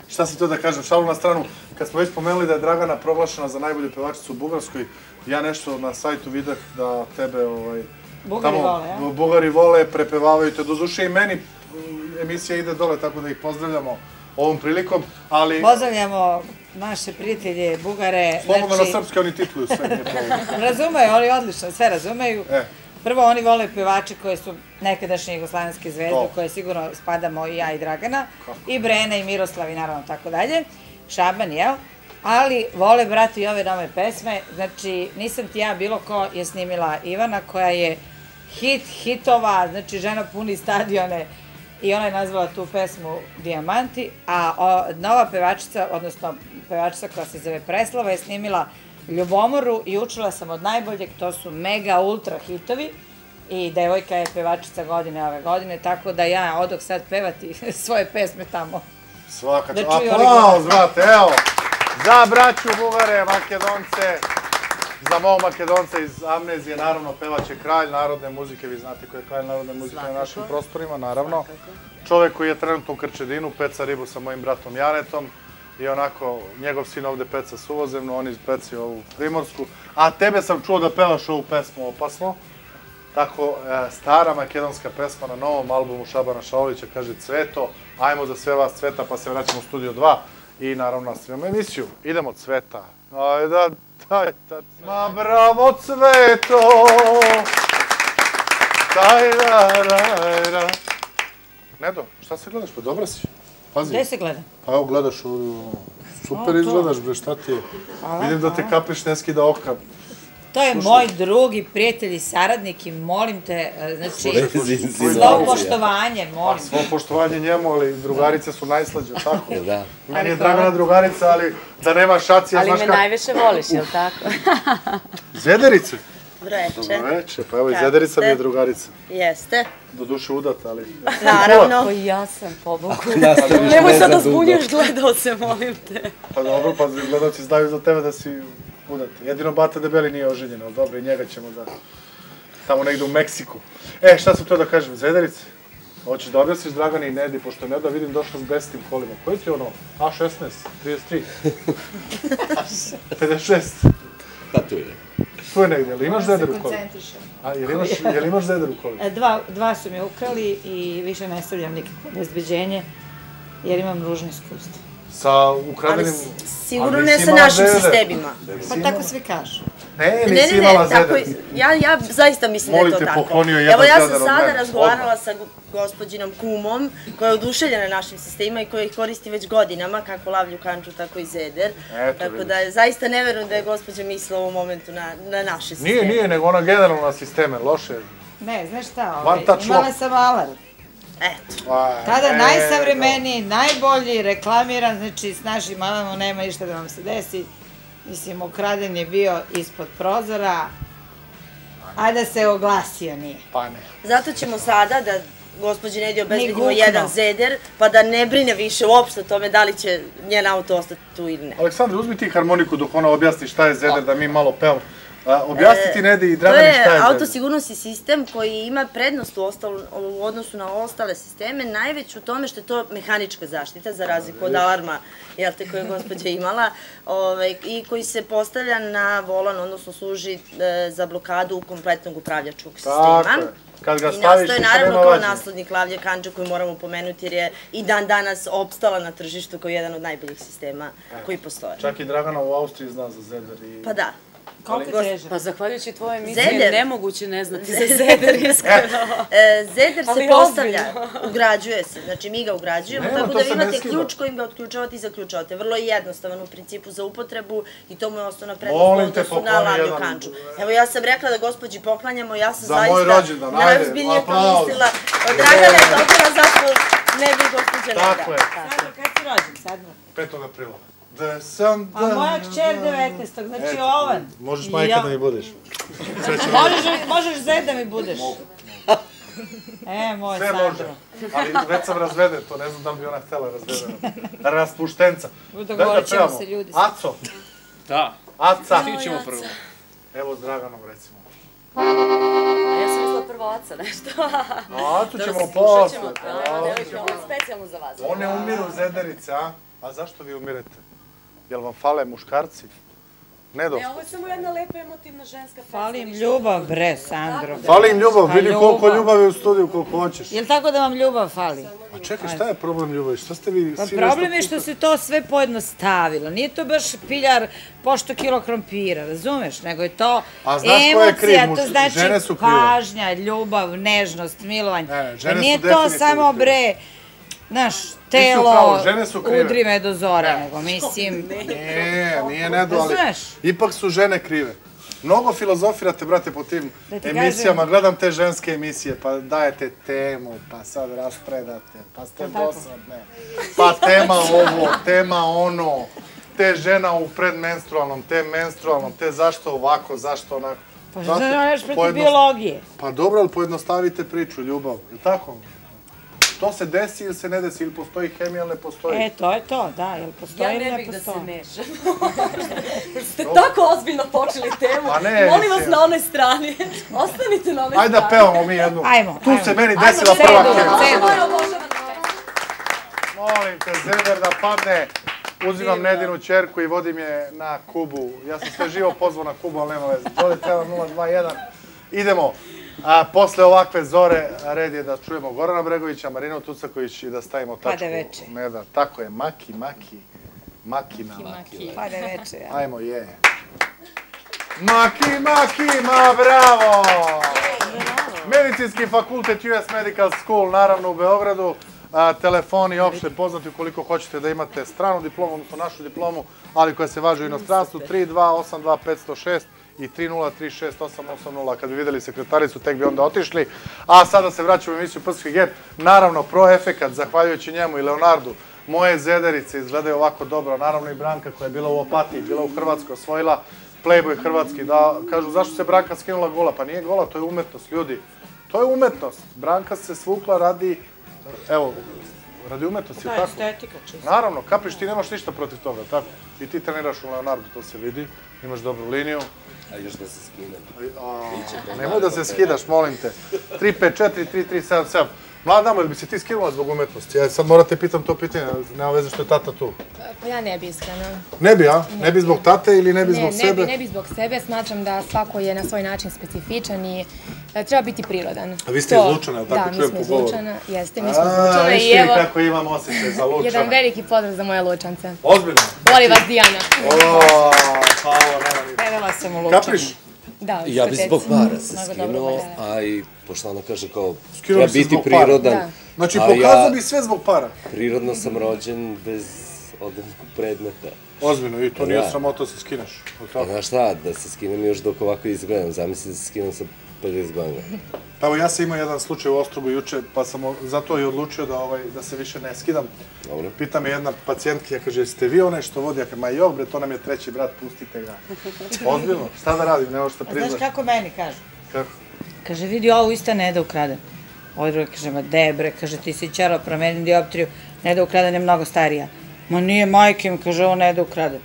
Šta si to da kažem, šalu na stranu, kad smo već pomenuli da je Dragana proglašena za najbolju pevačicu u Bugarskoj, ja nešto na sajtu vidah da tebe ovaj, Bugari tamo vole, ja? Bugari vole, prepevavaju te. Doduše i meni mm, emisija ide dole, tako da ih pozdravljamo ovom prilikom, ali Pozdravljamo naše prijatelje, Bugare. slobodno znači, na srpski oni titluju sve. Razumeju, oni odlično sve razumeju. E. Prvo, oni vole pevače koje su nekadašnje jugoslovenske zvezde, koje sigurno spadamo i ja i Dragana, i Brena i Miroslav i naravno tako dalje. Šaban, jel? Ali vole, brati, i ove nove pesme. Znači, nisam ti ja bilo ko je snimila Ivana, koja je hit hitova, znači žena puni stadione i ona je nazvala tu pesmu Dijamanti, a o, nova pevačica, odnosno pevačica koja se zove Preslava je snimila Ljubomoru i učila sam od najboljeg, to su mega ultra hitovi i devojka je pevačica godine ove godine, tako da ja odok sad pevati svoje pesme tamo. Svaka Da čast. Aplauz, brate, evo. Za braću Bugare, Makedonce, za mog Makedonca iz Amnezije, naravno, pevač je kralj narodne muzike, vi znate ko je kralj narodne muzike na našim prostorima, naravno. Čovek koji je trenutno u Krčedinu, peca ribu sa mojim bratom Janetom i onako, njegov sin ovde peca suvozemno, on izpeci ovu primorsku. A tebe sam čuo da pevaš ovu pesmu opasno. Tako, e, stara makedonska pesma na novom albumu Šabana Šaolića kaže Cveto, ajmo za sve vas Cveta, pa se vraćamo u Studio 2 i naravno nastavljamo emisiju. Idemo Cveta. Ajde, taj, da, ma bravo Cveto! Taj, da, da, da. Nedo, šta se gledaš? Pa dobra si. Pazi. Gde se gleda? Pa evo gledaš, u- super O, izgledaš bre, šta ti je? Hvala, Vidim da te kapiš ne skida oka. To je Slušaj. moj drugi prijatelj i saradnik i molim te, e, znači, insinuacija. poštovanje, Pa molim. svo poštovanje njemu, ali drugarice su najslađe, tako? Da? Meni je Ali Dragana drugarica, ali da nema šacija, Ali znaš me kako? najviše voliš, jel tako? Dobro veče, pa evo i Zederica mi je drugarica. Jeste. Do duše udata, ali... Naravno. Pa i ja sam, pobogu. Nastaviš Nemoj ne sad da dugo. zbunjuješ gledao se, molim te. Pa dobro, pa gledalci znaju za tebe da si udata. Jedino Bata Debeli nije oženjen, ali dobro, i njega ćemo da... Tamo negde u Meksiku. E, šta sam to da kažem, Zederice? Hoćeš da objasniš Dragani i Nedi, pošto je Neda vidim došla s bestim kolima. Koji ti je ono? A16, 33, 56. Pa tu je. Tu je negdje, ali imaš se zeder u kolima? koncentrišem. A, jel imaš, jel imaš zeder u kolima? E, Dva, dva su mi ukrali i više ne stavljam nikakvo obezbeđenje jer imam ružno iskustvo. Sa Ali ukradenim... s- sigurno Ali ne sa našim zeder. sistemima. Pa tako svi kažu. Ne, Ne, nisi ne, imala ne, tako, ja, ja zaista mislim Molim da je to tako. poklonio jedan Evo ja sam sada razgovarala sa go- gospođinom kumom, koja je oduševljena našim sistemima i koja ih koristi već godinama, kako lavlju kanču, tako i zeder. Eto, tako vidiš. da je, zaista ne verujem da je gospođa mislila u ovom momentu na, na naše sisteme. Nije, nije, nego ona generalno na sisteme, loše. Ne, znaš šta, ovaj, imala sam alarm. Eto. A, Tada e, najsavremeniji, najbolji, reklamiran, znači s našim alarmom nema ništa da vam se desi. Mislim, ukraden je bio ispod prozora, a da se oglasio nije. Pa ne. Zato ćemo sada da gospođi Nedi obezbedimo jedan zeder, pa da ne brine više uopšte o tome da li će njen auto ostati tu ili ne. Aleksandar, uzmi ti harmoniku dok ona objasni šta je zeder, da mi malo pevamo. A, objasni ti Nedi i Dragani šta je To je autosigurnosni sistem koji ima prednost u, ostal, u odnosu na ostale sisteme, najveć u tome što je to mehanička zaštita, za razliku od alarma jel te, koje je gospođa imala, ovaj, i koji se postavlja na volan, odnosno služi e, za blokadu kompletnog upravljačkog sistema. Tako je. Kad ga I staviš, nastoje ništa naravno kao naslednik Lavlje Kanđa koju moramo pomenuti jer je i dan danas opstala na tržištu kao jedan od najboljih sistema koji postoje. Čak i Dragana u Austriji zna za zeder. I... Pa da. Koliko teže? Pa zahvaljujući tvojoj emisiji Zeder. je nemoguće ne znati za Zeder, iskreno. E, Zeder se postavlja, ugrađuje se, znači mi ga ugrađujemo, Nema, tako da vi imate ključ kojim ga otključavate i zaključavate. Vrlo je jednostavan u principu za upotrebu i to mu je osnovna prednost Molim u te, na lavlju jedan. kanču. Evo ja sam rekla da gospođi poklanjamo, ja sam Za zaista najozbiljnije pomislila. Od Dragana je dobila zašto ne bi gospođa ne Tako je. Sandro, kad si rođen? Sad mu. 5. aprila. Da sam... A moja kćer 19. Znači Eto, ovan. Možeš I majka ja- da mi budeš. Možeš, možeš zed da mi budeš. E, moj Sve Sandro. može. Ali već sam razveden, to ne znam da li bi ona htjela razvedena. Raspuštenca. Dogovorit ćemo se, ljudi. Aco. Da, Aca. ti ćemo prvo. Evo s Draganom recimo. A ja sam mislila prvo oca nešto. A Acu ćemo posle. ćemo, a, devojke, ovo je specijalno za vas. One umiru zederice, a? A zašto vi umirete? Jel vam fale muškarci? Ne ovo je samo jedna lepa emotivna ženska pesma. Fali im ništa ljubav, bre, Sandro. Fali im ljubav, Pa vidi koliko ljubav. ljubavi u studiju, koliko hoćeš. Jel tako da vam ljubav fali? A čekaj, šta je problem ljubavi? Šta ste vi Pa problem je što se to sve pojednostavilo. Nije to baš piljar pošto kilo krompira, razumeš? Nego je to A znaš ko je kriv? emocija, Muž- to znači žene su krive. pažnja, ljubav, nežnost, milovanje. Ne, Pa žene nije to samo bre, znaš, telo, žene su krive. udri me do zora, nego mislim... Nije, nije Nedo, ali ipak su žene krive. Mnogo filozofirate, brate, po tim emisijama. kažem- Gledam te ženske emisije, pa dajete temu, pa sad raspredate, pa ste dosadne. Pa tema ovo, tema ono, te žena u predmenstrualnom, te menstrualnom, te zašto ovako, zašto onako. Pa što ne protiv pojednost- biologije? Pa dobro, ali pojednostavite priču, ljubav, je li tako? To se desi ili se ne desi, ili postoji hemija ili ne postoji. E, to je to, da, jel postoji Ja ili ne ne bih da se postoji? mešam. Ste tako ozbiljno počeli temu. Pa ne, Molim vas na onoj strani. Ostanite na onoj Ajde da strani. pevamo mi jednu. Ajmo, Tu ajmo. se meni Ajmo, desila cedu, prva hemija. Moja obožavana pesma. Molim te, Zeder da padne. Uzimam Nedinu čerku i vodim je na Kubu. Ja sam sve živo pozvao na Kubu, ali nema veze. Zoli treba 021. Idemo. A, posle ovakve zore, red je da čujemo Gorana Bregovića, Marinu Tucaković i da stavimo tačku. Pade veče. Ne da, tako je, maki, maki, makina. Pade veče, ja. Ajmo, je. Maki, maki, ma bravo! Medicinski fakultet US Medical School, naravno u Beogradu. A, telefoni opšte poznati ukoliko hoćete da imate stranu diplomu, odnosno našu diplomu, ali koja se važi u inostranstvu, 3282506 i 303680. Kad bi videli sekretaricu, tek bi onda otišli. A sada se vraćamo u emisiju Prski Gen. Naravno, Pro Efekat, zahvaljujući njemu i Leonardu, moje zederice izgledaju ovako dobro. Naravno i Branka koja je bila u Opatiji, bila u Hrvatskoj, osvojila Playboy Hrvatski. Da, kažu, zašto se Branka skinula gola? Pa nije gola, to je umetnost, ljudi. To je umetnost. Branka se svukla radi, evo, radi umetnosti, je tako? estetika čisto. Naravno, kapiš, ti nemaš ništa protiv toga, tako? I ti treniraš u Leonardu, to se vidi. Imaš dobru liniju. A još da se skinem. Nemoj da se skidaš, molim te. 3, 5, 4, 3, 3, 7, 7. Mladama, ili bi se ti skinula zbog umetnosti? Ja sad morate pitam to pitanje, nema veze što je tata tu. Pa ja ne bi iskreno. Ne bi, a? Ne, ne bi zbog tate ili ne bi ne, zbog ne sebe? Ne bi, ne bi zbog sebe. Smatram da svako je na svoj način specifičan i da treba biti prirodan. A vi ste to. izlučana, tako da, čujem po govoru? Da, mi smo izlučana, jeste, mi smo izlučana i evo... kako imam osjećaj za lučana. Jedan veliki pozdrav za moje lučance. Ozbiljno? Voli vas Dijana. O, hvala, nema nije. Prevela sam u lučanu. Kapriš? Da, ja bi zbog para se skinuo, a i pošto ona kaže kao, treba se biti prirodan. Da. Znači, a pokazao ja bi sve zbog para. Prirodno sam rođen bez odavnog predmeta. Ozbiljno, i to nije sramota da se skineš. znaš šta, da se skinem još dok ovako izgledam, zamisli da se skinem sa 50 godina. Pa evo, ja sam imao jedan slučaj u Ostrogu juče, pa sam o- zato i odlučio da, ovaj, da se više ne skidam. Dobro. Pita me jedna pacijentkinja, kaže, jeste vi onaj što vodi? Ja kaže, ma jo, bre, to nam je treći brat, pustite ga. Ozbiljno, šta da radim, ne možeš da A znaš priznaš. kako meni kažu? Kako? Kaže, vidi, ovo isto ne da ukrade. Ovaj drugi kaže, ma debre, kaže, ti si čaro, promenim dioptriju, ne da ukraden je mnogo starija. Ma nije majke mi, kaže, ovo ne da ukrade.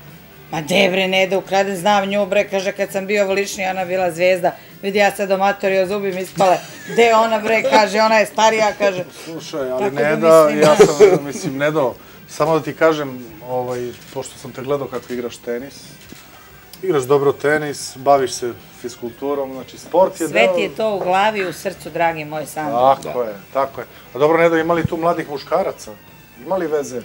Ma debre, ne da ukraden, znam nju, bre, kaže, kad sam bio volični, ona bila zvezda. Vidi, ja sad omatorio, zubi mi ispale. Je ona, bre, kaže, ona je starija, kaže. Slušaj, ali Tako ne da da, mislim- ja sam, mislim, ne dao. Samo da ti kažem, ovaj, pošto sam te gledao kako igraš tenis, igraš dobro tenis, baviš se fiskulturom, znači sport je Sve deo... ti je to u glavi i u srcu, dragi moj Sandro. Tako je, tako je. A dobro, ne da imali tu mladih muškaraca? Imali veze?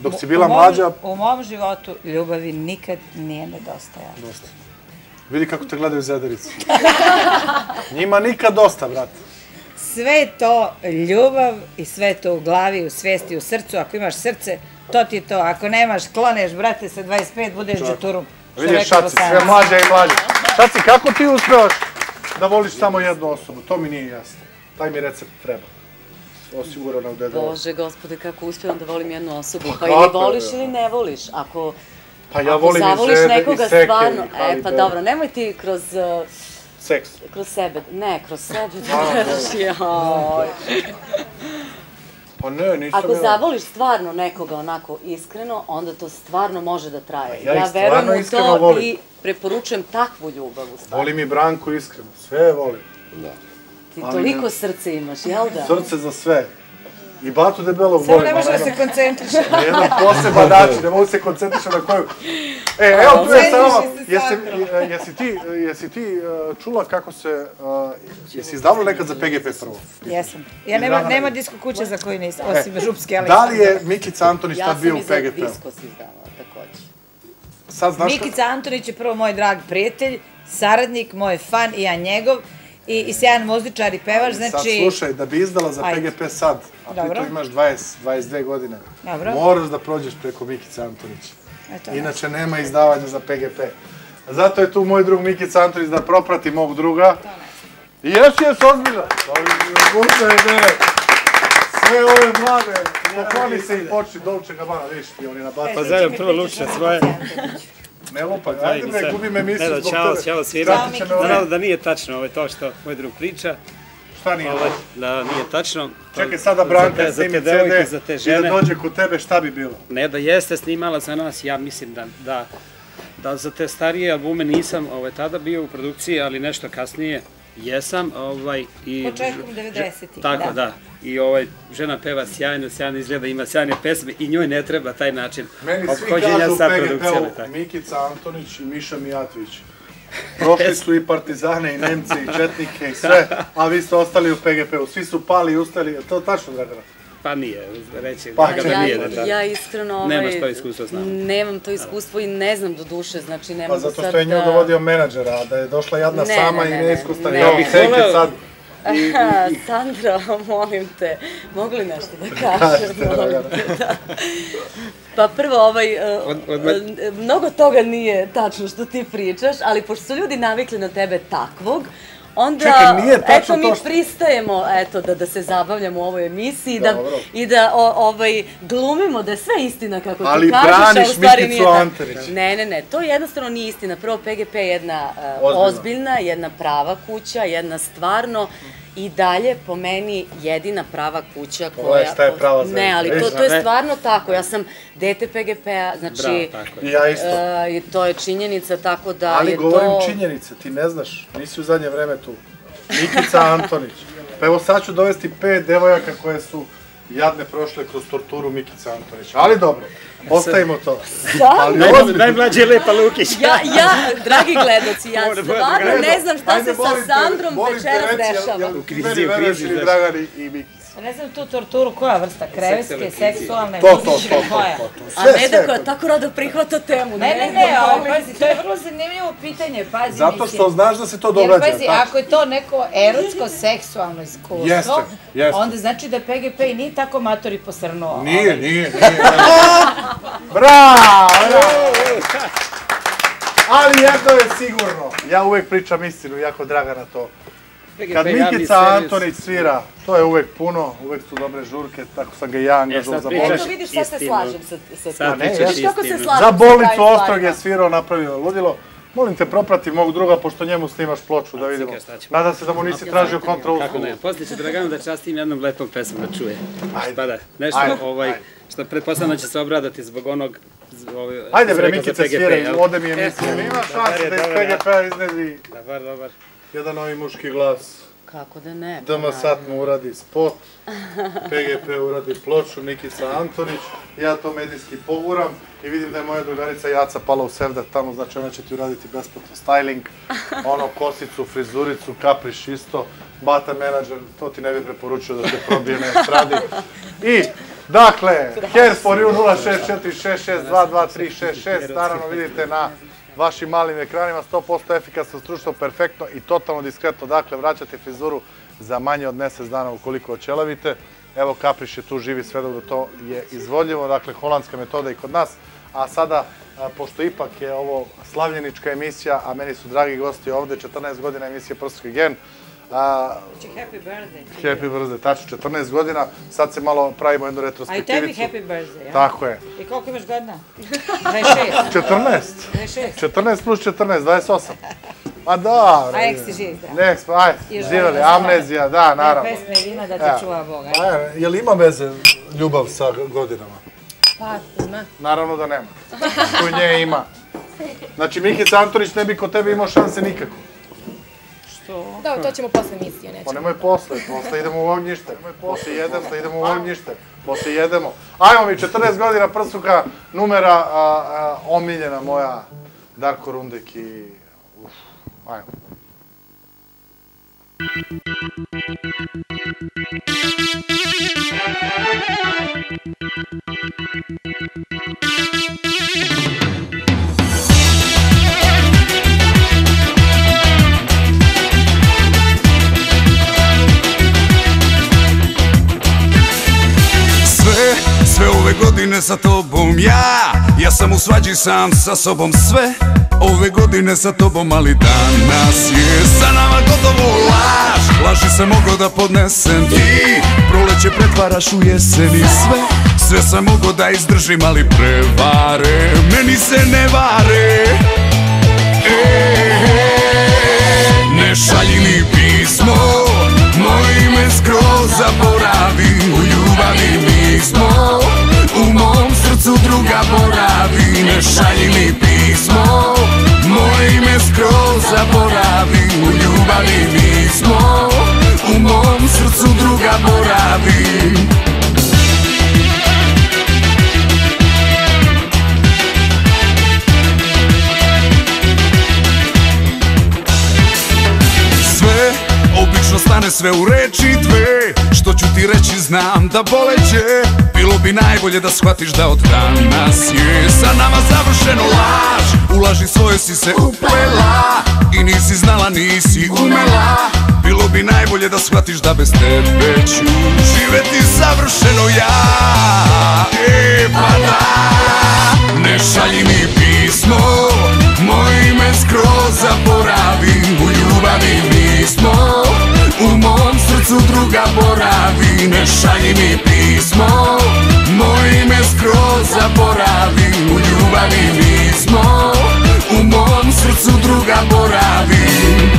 Dok si bila U mom- mlađa, U mom životu ljubavi nikad nije nedostajala. dosta. Vidi kako te gledaju zederici. Njima nikad dosta, brate. Sve to ljubav i sve to u glavi, u svesti, u srcu. Ako imaš srce, to ti je to. Ako nemaš, kloneš, brate, sa 25 budeš džuturum. što Vidiš, Šaci, sve mlađa i mlađa. Šaci, kako ti uspevaš da voliš samo jednu osobu? To mi nije jasno. Taj mi recept treba. Osigurano da je dobro. Bože, gospode, kako uspijem da volim jednu osobu. Pa kako ili voliš ili ne voliš. Ako, Pa ja ako volim i zavoliš i nekoga Seke, stvarno... i Halide. E, pa dobro, nemoj ti kroz... uh, Seks. Kroz sebe, ne, kroz sebe, A, da. Pa ne, nisam Ako ja. zavoliš stvarno nekoga onako iskreno, onda to stvarno može da traje. Ja ih Ja stvarno verujem u iskreno to volim. i preporučujem takvu ljubav u stvari. Volim i Branku iskreno, sve volim. Da. Ti ali toliko ne- srce imaš, jel da? Srce za sve. I Batu debelog Samo volim. ne može da se koncentriše. Na jedan poseban način, ne mogu se koncentrišati na koju. E, evo tu je se Jesi, sakrila. jesi ti, jesi ti uh, čula kako se, uh, jesi izdavala nekad za PGP prvo? Jesam. Ja nema, nema disko kuće za koju nisam, osim Župske, ali... E, Da li je Mikica Antonić Ja tad bio sam u i za PGP-u? disko si izdavala, takođe. Sad znaš Mikica Antonić je prvo moj drag prijatelj, saradnik, moj fan i ja njegov. I, i sjajan muzičar i pevač, Sad znači... slušaj, da bi izdala za Ajde. PGP sad, a Dobro. pritom imaš 20, 22 godine, Dobro. moraš da prođeš preko Mikice Antonić. Eto, Inače nema izdavanja za PGP. Zato je tu moj drug Mikica Antonić da proprati mog druga. I jes, jes, ozbiljno. Slušaj, ne. Sve ove mlade, pokloni se i počni Dolce Gabbana, vidiš ti, oni nabacaju. Pozdravljam prvo Lučića svoje. Ne lupa, ajde Zajednica. gubim Ne emisiju zbog čao, tebe. čao svima. Naravno da nije tačno ovo to što moj drug priča. Šta nije? Ovaj, da nije tačno. Čekaj sada Branka za snimi devojke, CD za te i da žene. dođe kod tebe, šta bi bilo? Ne da jeste snimala za nas, ja mislim da, da, da za te starije albume nisam ovaj, tada bio u produkciji, ali nešto kasnije jesam. Ovaj, i, Početkom 90-ih, Tako, da. da. I ovaj, žena peva sjajno, sjajno izgleda, ima sjajne pesme i njoj ne treba taj način Meni svi kažu u sa produkcijom. i PGP-u tako. Mikica Antonić i Miša Mijatović. Prošli su i partizane, i Nemce, i Četnike, i sve, a vi ste ostali u PGP-u. Svi su pali i ustali. Je to tačno, Dragana? Pa nije, reći Pa, pa, da ja, nije. Da, da. ja iskreno ovaj, Nemaš to iskustvo, znam. Nemam to iskustvo i ne znam do duše, znači ne Pa mogu sad zato što je nju dovodio menadžera, da je došla jadna Ne, sama ne, i ne, neiskusna. ne. Ja bih Ja bih Seke voleo- sad... Aha, Sandra, molim te, mogu li nešto da kažem? Molim te, da. Pa prvo, ovaj, uh, Od- od- uh, mnogo toga nije tačno što ti pričaš, ali pošto su ljudi navikli na tebe takvog, onda Čekaj, nije tačno eto mi to što- pristajemo eto da da se zabavljamo u ovoj emisiji da Dobro. i da o, ovaj glumimo da je sve istina kako Ali ti kažeš, a braniš Mikicu. Antonić. Ne, ne, ne, to jednostavno nije istina. Prvo PGP je jedna uh, Ozbiljna. ozbiljna, jedna prava kuća, jedna stvarno i dalje po meni jedina prava kuća koja... Ovo je šta je prava za Ne, ali to, to je stvarno tako. Ja sam dete PGP-a, znači... Bravo, tako ja isto. uh, I to je činjenica, tako da Ali je govorim to... činjenice, ti ne znaš, nisi u zadnje vreme tu. Mikica Antonić. Pa evo sad ću dovesti pet devojaka koje su jadne prošle kroz torturu Mikica Antonića. Ali dobro, ostavimo to. Ali ozbiljno. Najmlađa je Lepa Lukić. Ja, ja, dragi gledaci, ja stvarno ne znam šta Ajde, se sa Sandrom večeras dešava. U krizi, u krizi, ili znaš. Dragan i, i Mikica? Ne znam tu torturu koja vrsta, krevetske, Seksualne To, to, to, to, koja? to, to. A Sve, ne da koja tako rado prihvata temu. Ne, ne, ne, ali pazi, to je vrlo zanimljivo pitanje, pazi, Zato što znaš da se to Jer događa. pazi, tako. ako je to neko erotsko seksualno iskustvo, Jeste, jeste. onda znači da PGP i nije tako matori posrnuo. Nije, Ovaj, nije, nije. Bravo, bravo. Ali jedno je sigurno, ja uvek pričam istinu, jako draga na to. Kad Mikica. Antonić svira, to je uvek puno, uvek su dobre žurke, tako sam ga i ja angažovao sad za bolnicu. Eto vidiš, sad se slažem sa, sa Sad tim. ne, pričaš Vidiš kako se istinu. slažem Za bolnicu Ostrog je svirao, napravio ludilo. Molim te, proprati mog druga, pošto njemu snimaš ploču, da vidimo. Nadam se da mu nisi tražio kontra Kako ne, poslije ću Draganu da častim jednom lepom pesmom da čuje. Ajde. Pa da, nešto Ajde, ovaj, ajde. što pretpostavljam da će se obradati zbog onog... Ovaj, Ajde bre, Mikice, sviraj, jel? ode mi E, emisija. Ima dobar šanse da iz. PGP-a iznedi Dobar, dobar. Jedan novi muški glas. Kako da ne? Dama sad mu uradi spot, PGP uradi ploču, Nikica Antonić, ja to medijski poguram i vidim da je moja drugarica Jaca pala u sevdat tamo, znači ona će ti uraditi besplatno styling, ono kosicu, frizuricu, kapriš isto, bata menadžer, to ti ne bi preporučio da te probije ne stradi. I, dakle, hair for you 0646622366, naravno vidite na vašim malim ekranima, 100% efikasno, stručno, perfektno i totalno diskretno. Dakle, vraćate frizuru za manje od mjesec dana ukoliko očelavite. Evo, Kapriš je tu živi sve dobro, to je izvodljivo. Dakle, holandska metoda i kod nas. A sada, pošto ipak je ovo slavljenička emisija, a meni su dragi gosti ovde, 14 godina emisije Prstki gen, a, Happy birthday. Happy birthday, tačno 14 godina, sad se malo pravimo jednu A i retrospektivicu. tebi happy birthday, ja? Tako je. I koliko imaš godina? 26. 14. 26. 14 plus 14, 28. Ma dobro. A ek si živ, da. Nek, ajde, Još živjeli, godina amnezija, da, naravno. Pesme Irina da te čuva Boga. A, je li ima veze ljubav sa godinama? Pa, ima. Naravno da nema. Kod nje ima. Znači, Mikica Antonić ne bi kod tebe imao šanse nikako. Da, to ćemo posle emisije, Pa nećemo. nemoj posle, posle idemo u ognjište. Nemoj posle jedemo, posle idemo u ognjište. Posle jedemo. Ajmo mi, 14 godina prsuka, numera a, a, omiljena moja Darko Rundek i... Uf, ajmo. Sve, godine sa tobom ja. Ja sam u svađi sam sa sobom sve. Ove godine sa tobom, ali danas je sa nama gotovo laž. Laži se mogo da podnesem ti. Proleće pretvaraš u jesen i sve. Sve sam mogo da izdržim, ali prevare Meni se ne vare. E, ne šalji mi pismo Moj ime skroz zaboravi U ljubavi mi smo U mom srcu druga boravi Ne šalji mi pismo. Moje ime skroz zaboravi U ljubavi mi smo. U mom srcu druga boravi. Sve Obično stane sve u reči dve Što ću ti reći znam da boleće. Bilo bi najbolje da shvatiš da od danas je Sa nama završeno laž. Ulaži svoje si se uplela I nisi znala nisi umela. Bilo bi najbolje da shvatiš da bez tebe ću Živeti savršeno ja. E pa da Ne šalji mi pismo Moj ime skroz zaboravi U ljubavi mi smo U mom srcu druga boravi Ne šalji mi pismo. Moj ime skroz zaboravi U ljubavi mi smo. U mom srcu druga boravi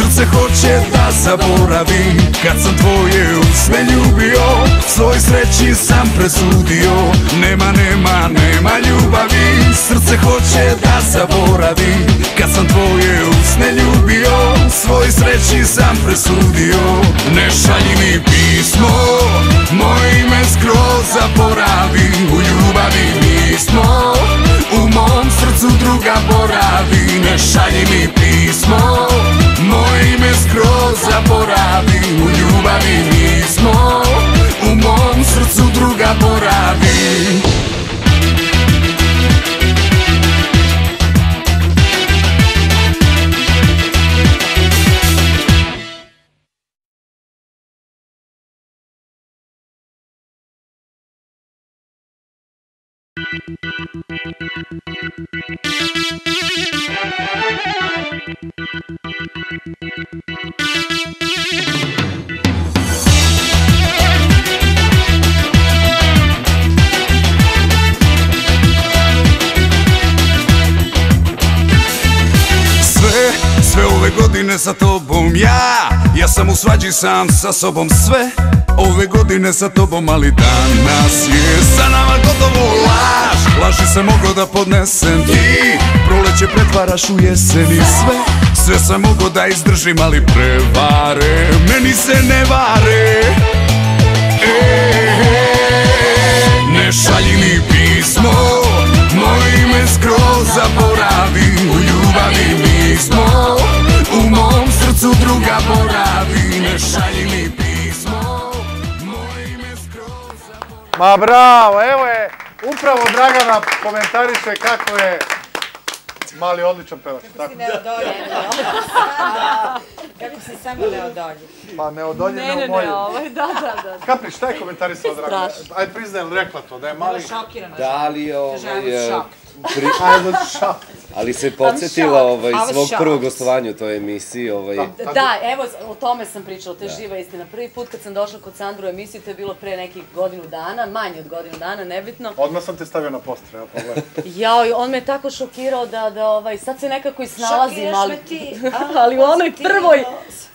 Srce hoće da zaboravi Kad sam tvoje usne ljubio. Svoj sreći sam presudio Nema, nema, nema ljubavi. Srce hoće da zaboravi Kad sam tvoje usne ljubio. Svoj sreći sam presudio Ne šalji mi pismo. Moje ime skroz zaboravi U ljubavi nismo U mom srcu druga boravi Ne šalji mi pismo. Moje ime skroz zaboravi U ljubavi nismo U mom srcu druga boravi Sve, sve ove godine sa tobom ja. Ja sam u svađi sam sa sobom sve. Ove godine sa tobom, ali danas je sa nama gotovo laž. Laži sam mogao da podnesem ti Proleće pretvaraš u jesen i sve. Sve sam mogo da izdržim, ali prevare Meni se ne vare. E, Ne šalji mi pismo Moje ime skroz zaboravi U ljubavi nismo U mom srcu druga boravi. Ne šalji mi pismo Moje ime skroz Ma bravo, evo je, upravo Dragana komentariše kako je mali odličan pevač. Tako. Kako si samo neodoljiv. Pa ne odolji, Ne, ne ne, umoljiv. ne, ovaj, da, da, da. Kapri, šta je komentarisala Dragana? Strašno. Ajde priznaj, rekla to, da je mali... Bila šokirana. Da li I ovaj... shocked. Pri-. Ali se podsjetila ovaj, svog prvog gostovanja u toj emisiji. Ovaj, Da, evo, o tome sam pričala, to je živa istina. Prvi put kad sam došla kod Sandru u emisiju, to je bilo pre nekih godinu dana, manje od godinu dana, nebitno. Odmah sam te stavio na poster, evo pogledaj. Jao, on me tako šokirao da, da ovaj, sad se nekako i snalazim, ali, ti, ali u onoj prvoj,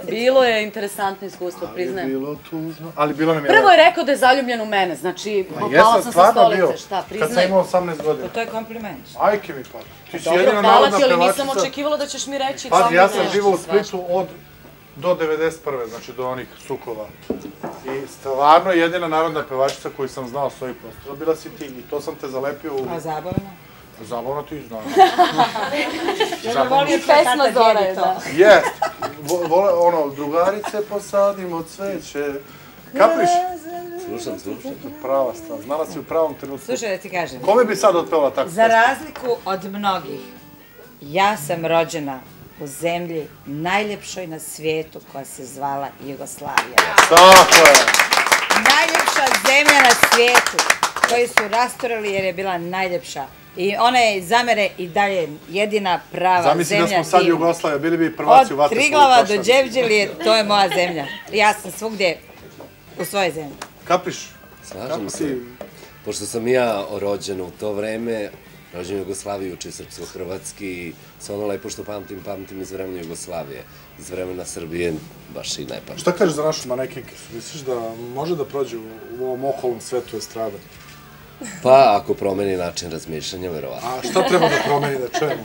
bilo je interesantno iskustvo, Je priznajem. bilo tužno, ali bilo nam je... Prvo je rekao da je zaljubljen u mene, znači, Ma pala jesam sam sa stolice, šta, kad sam priznajem. imao 18 godina. Pa To je kompliment. Ajke mi pa. Ti si Dobro, jedina hvala narodna ti, ali nisam pevačica. očekivala da ćeš mi reći Pazi, ja sam nešto, živao u. Splitu od do 91. znači do onih sukova. I stvarno jedina narodna pevačica koju sam znao s ovih prostora bila si ti i to sam te zalepio u... A zabavno? Zabavno ti znaš. Ja bih volio I pesma Zora je, da. Jest. Vo- Vole, ono, drugarice posadimo cveće. Kapriš? Slušam, slušam. Prava stvar, znala si u pravom trenutku. Slušaj da ti kažem. Kome bi sad otpevala tako? Za razliku od mnogih, ja sam rođena u zemlji najljepšoj na svijetu koja se zvala Jugoslavija. Tako je. Najljepša zemlja na svijetu koju su rasturali jer je bila najljepša. I ona je iz zamere i dalje jedina prava Zamisli da zemlja. smo sad. Jugoslavija, bili bi prvaci u Od vaterpolu Triglava do košarci. Đevđelije, to je moja zemlja. Ja sam svugdje u svojoj zemlji. Kapiš? Slažem se. Pošto sam ja rođen u to vreme, rođen u Jugoslaviji, uči srpsko-hrvatski, sve ono lepo što pamtim, pamtim iz vremena Jugoslavije. Iz vremena Srbije baš i ne pamtim. Šta kažeš za našu manekinke? Misliš da može da prođe u, ovom okolnom svetu estrade? Pa, ako promeni način razmišljanja, verovatno. A šta treba da promeni da čujemo?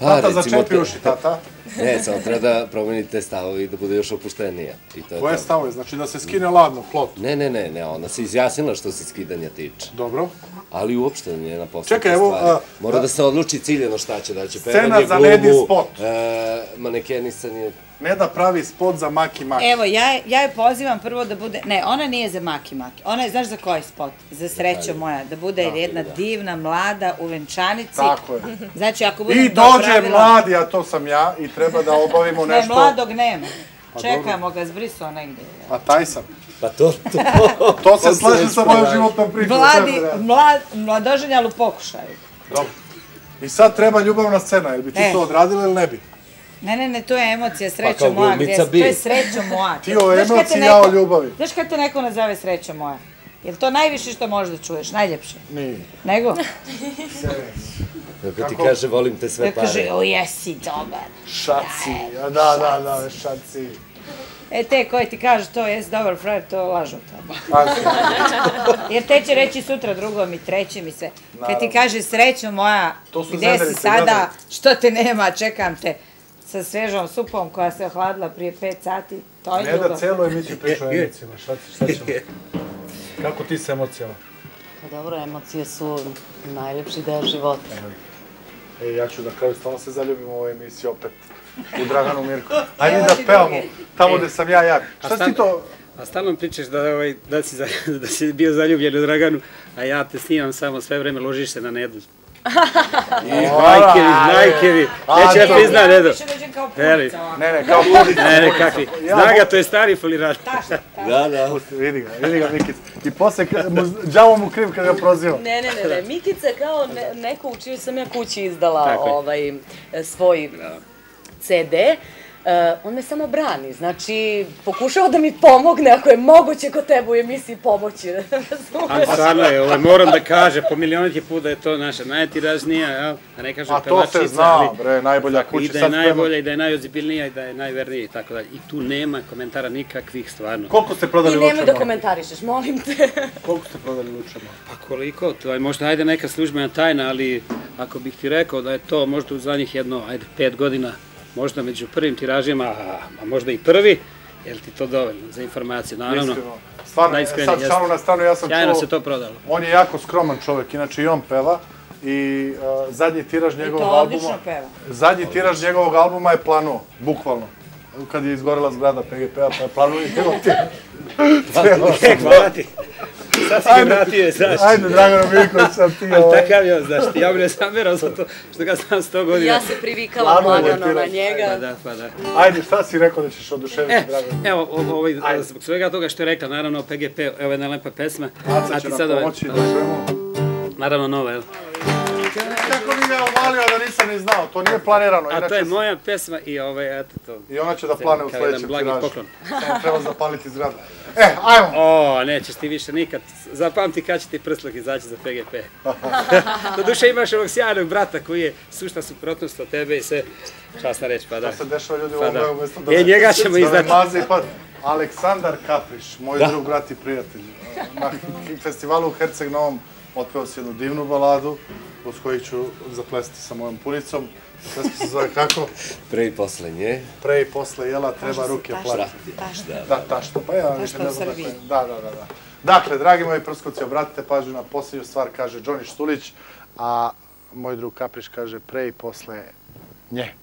Pa, tata recimo začepi te- uši, tata. Ne, samo treba da promenite stavovi da bude još opuštenija. I to je Koje to. stavove? Znači da se skine ladno, plot. Ne, ne, ne, ne, ona se izjasnila što se skidanja tiče. Dobro. Ali uopšte njena poslednja Čekaj, evo, a, Mora a- da se odluči ciljeno šta će, da će Scena pevanje, za glumu, spot. e, manekenisanje. Ne da pravi spot za Maki Maki. Evo, ja, ja je pozivam prvo da bude... Ne, ona nije za Maki Maki. Ona je, znaš za koji spot? Za sreću moja. Da bude jedna divna, mlada, u venčanici. Tako je. Znači, ako budem I to dođe pravila- mladi, a to sam ja, i treba da obavimo Ne, nešto. mladog nema. Pa Čekamo ga, zbrisao negdje. A taj sam. Pa to, to, To se slaže sa mojom životnom pričom. Mladi, Treba da- mlad, mladoženjal u pokušaju. Dobro. I sad treba ljubavna scena, jel bi ti E. to odradila ili ne bi? Ne, ne, ne, to je emocija, Pa sreća kao moja. Gdje, glumica to bi. je sreća moja. Ti o emociji, ja o ljubavi. Znaš kad te neko nazove sreća moja? Je li to najviše što možeš da čuješ? Najljepše? Nije. Nego? Kako ti Kako? kaže, volim te sve Da kaže, pare. o jesi dobar. Šaci, da, da, da, šaci. E te koji ti kažu to jest dobar frajer, to lažu tamo. Jer te će reći sutra drugom i trećem i sve. Kad ti kaže srećo moja, To su gde si sada, što te nema, čekam te sa svežom supom koja se ohladila prije 5 sati, to je Ne drugo. da celo emisiju priča o emocijama, šta, šta ćemo? Kako ti sa emocijama? Pa dobro, emocije su najlepši deo života. E, ja ću na kraju stvarno se zaljubim u ovoj emisiji opet u Draganu Mirku. Ajde da pevamo tamo gde sam ja jak. Šta si ti to? A stalno pričaš da, ovaj, da, si, za- da si bio zaljubljen u Draganu, a ja te snimam samo sve vreme, ložiš se na Nedu. Majke mi, majke mi. Neće ja prizna, punica ovako. Ne, ne, kao punica. Ne, ne, kakvi. Zna ga, to je stari tašta. Da, da. Vidi ga, vidi ga Mikic. I posle, ka- mu, kriv kad ga proziva. Ne, ne, ne, ne. Mikica je kao ne, neko u čiju sam ja kući izdala Tako je. ovaj, svoj CD. E, on me samo brani, znači pokušava da mi pomogne ako je moguće kod tebe u emisiji pomoći. Ali stvarno je, ovaj, moram da kažem, po milioniti put da je to naša najtiražnija, jel? Da ne kažem A to se pevačica, zna, ali- bre, najbolja Tako, I kuća. da je Sad najbolja, i da je najozbiljnija, i da je najvernija i tako dalje. I tu nema komentara nikakvih, stvarno. Koliko ste I prodali nemoj da Lučema? komentarišeš, molim te. Koliko ste prodali Lučema? Pa koliko, to je možda ajde neka službena tajna, ali ako bih ti rekao da je to možda u zadnjih jedno, ajde, pet godina, možda među prvim tiražima, a, a možda i prvi, je li ti to dovoljno za informaciju? Naravno, Iskreno. Stvarno, Najiskrenije, sad jeste. šalu na stranu, ja sam sjajno čuo, se to prodalo. on je jako skroman čovjek, inače i on peva. I uh, zadnji tiraž I njegovog albuma, peva. zadnji tiraž njegovog albuma je planuo, bukvalno. Kad je izgorela zgrada PGP-a, pa je planuo i celo ti. E, hvala ti. Sad si ga vratio, znaš. Ajde, Dragano Mirković, sam ti Ali ovaj. takav je on, znaš, ti ja mu ne zameram za to što ga znam sto godina. Ja se privikala lagano na tiraž. Pa njega. da, pa da. Ajde, šta si rekao da ćeš oduševiti E, Dragano? evo, ovaj, zbog svega toga što je rekla, naravno, PGP, evo jedna lepa pesma. Aca A će nam sad ovaj- pomoći da svemu. Naravno, nova, evo. Kako mi ga je uvalio da nisam ni znao, to nije planirano. A to je moja pesma i ovaj, eto to. I ona će da plane u blagi tiražu. poklon. Samo treba zapaliti zgradu. E, ajmo! O, nećeš ti više nikad. Zapamti kad će ti prsluk izaći za PGP. Do duše imaš ovog sjajnog brata koji je sušta suprotnost od tebe i sve. Časna reč, pa da. Da se dešava ljudi u Pa ovom umesto da... E, njega ćemo izdati. pad. Aleksandar Kapriš, moj drug brat i prijatelj. Na festivalu u Herceg Novom otpeo si jednu divnu baladu uz koju ću zaplesti sa mojom punicom. Pesma se zove kako? Pre i posle nje. Pre i posle jela treba ruke plati. Da, tašta, pa ja više u ne znam dakle. Da, da, da, da. Dakle, dragi moji prskovci, obratite pažnju na posljednju stvar, kaže Đoni Štulić, a moj drug Kapriš kaže pre i posle nje.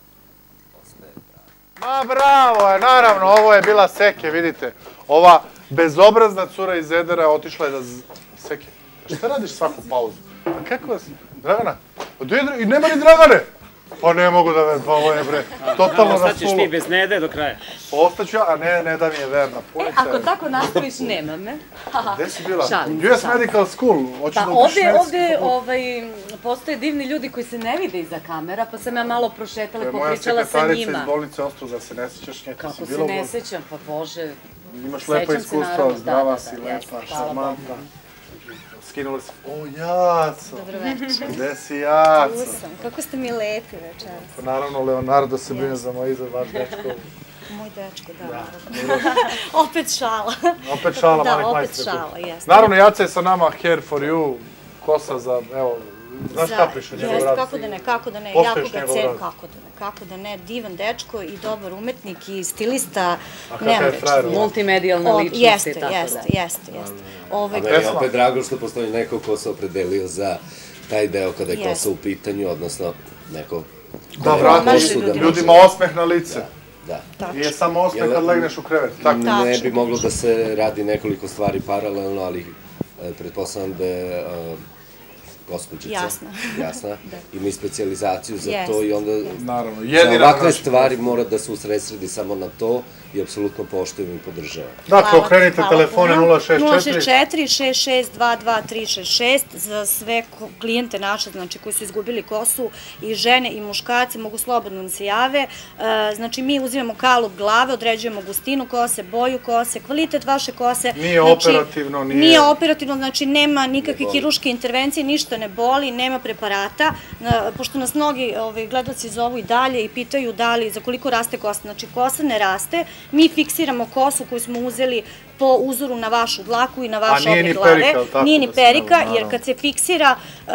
Ma bravo je, naravno, ovo je bila Seke, vidite. Ova bezobrazna cura iz Edera otišla je da... z- Seke, šta radiš svaku pauzu? Pa kako vas... Dragana? I nema ni Dragane! Pa ne mogu da ver, pa ovo je bre, totalno na sulu. ti bez nede do kraja. Ostaću ja, a ne, ne da mi je verna. E, ako tako nastaviš, nema me. Gde si bila? Šalim US šalim. Medical School. Hoćeš Pa da ovde fakultet? ovaj, postoje divni ljudi koji se ne vide iza kamera, pa sam ja malo prošetala To i je moja popričala sa sekretarica iz njima. bolnice Ostruga, se ne sjećaš nje? Kako si se ne sećam, pa Bože. Imaš lepo iskustvo, zdrava si, lepa, šarmantna. Skinula si, o jaco, Dobro večer. gde si jaco? Tu sam. Kako ste mi lepi večeras. Pa naravno, Leonardo se brine za moj izgled, vaš dečko. Moj dečko, da. Da. opet šala. Opet šala, Da, Manek opet Majster. šala, jeste. Naravno, Jaca je sa nama, Hair for you, kosa za, evo, znaš Za- Kapriša, njegov jeste, rad. Kako da ne, kako da ne, jako ga rad. kako da ne, kako da ne, divan dečko i dobar umetnik i stilista, nema je reči. frajer, Multimedijalna O, ličnost i Jeste, tako jeste, dalje. jeste, jeste. Ovaj, A meni je Pesma. opet drago što postoji neko ko se opredelio za taj deo kada je Jeste. kosa u pitanju, odnosno neko... Da, vrati ljudima. da osmeh na lice. Da. tačno. Nije samo osmeh kad legneš u krevet, tako? Ne bi moglo da se radi nekoliko stvari paralelno, ali e, pretpostavljam da je gospođica Jasna. jasna ima i specijalizaciju za Jeste, to i onda Naravno, jedina ovakve naša- stvari mora da se usredsredi samo na to i apsolutno poštujem i podržavam. Dakle, okrenite telefone puno. 064. 064 66 366 za sve klijente naše, znači koji su izgubili kosu i žene i muškarci mogu slobodno se jave. E, znači mi uzimamo kalup glave, određujemo gustinu kose, boju kose, kvalitet vaše kose. Nije znači, operativno, nije- Nije operativno, znači nema nikakve boli. hiruške intervencije, ništa ne boli, nema preparata, Na- pošto nas mnogi ovaj, gledoci zovu i dalje i pitaju da li, za koliko raste kosa. Znači, kosa ne raste, mi fiksiramo kosu koju smo uzeli po uzoru na vašu dlaku i na vaš nije oblik ni glave. perika, tako, Nije ni da se ne perika, jer kad se fiksira, e,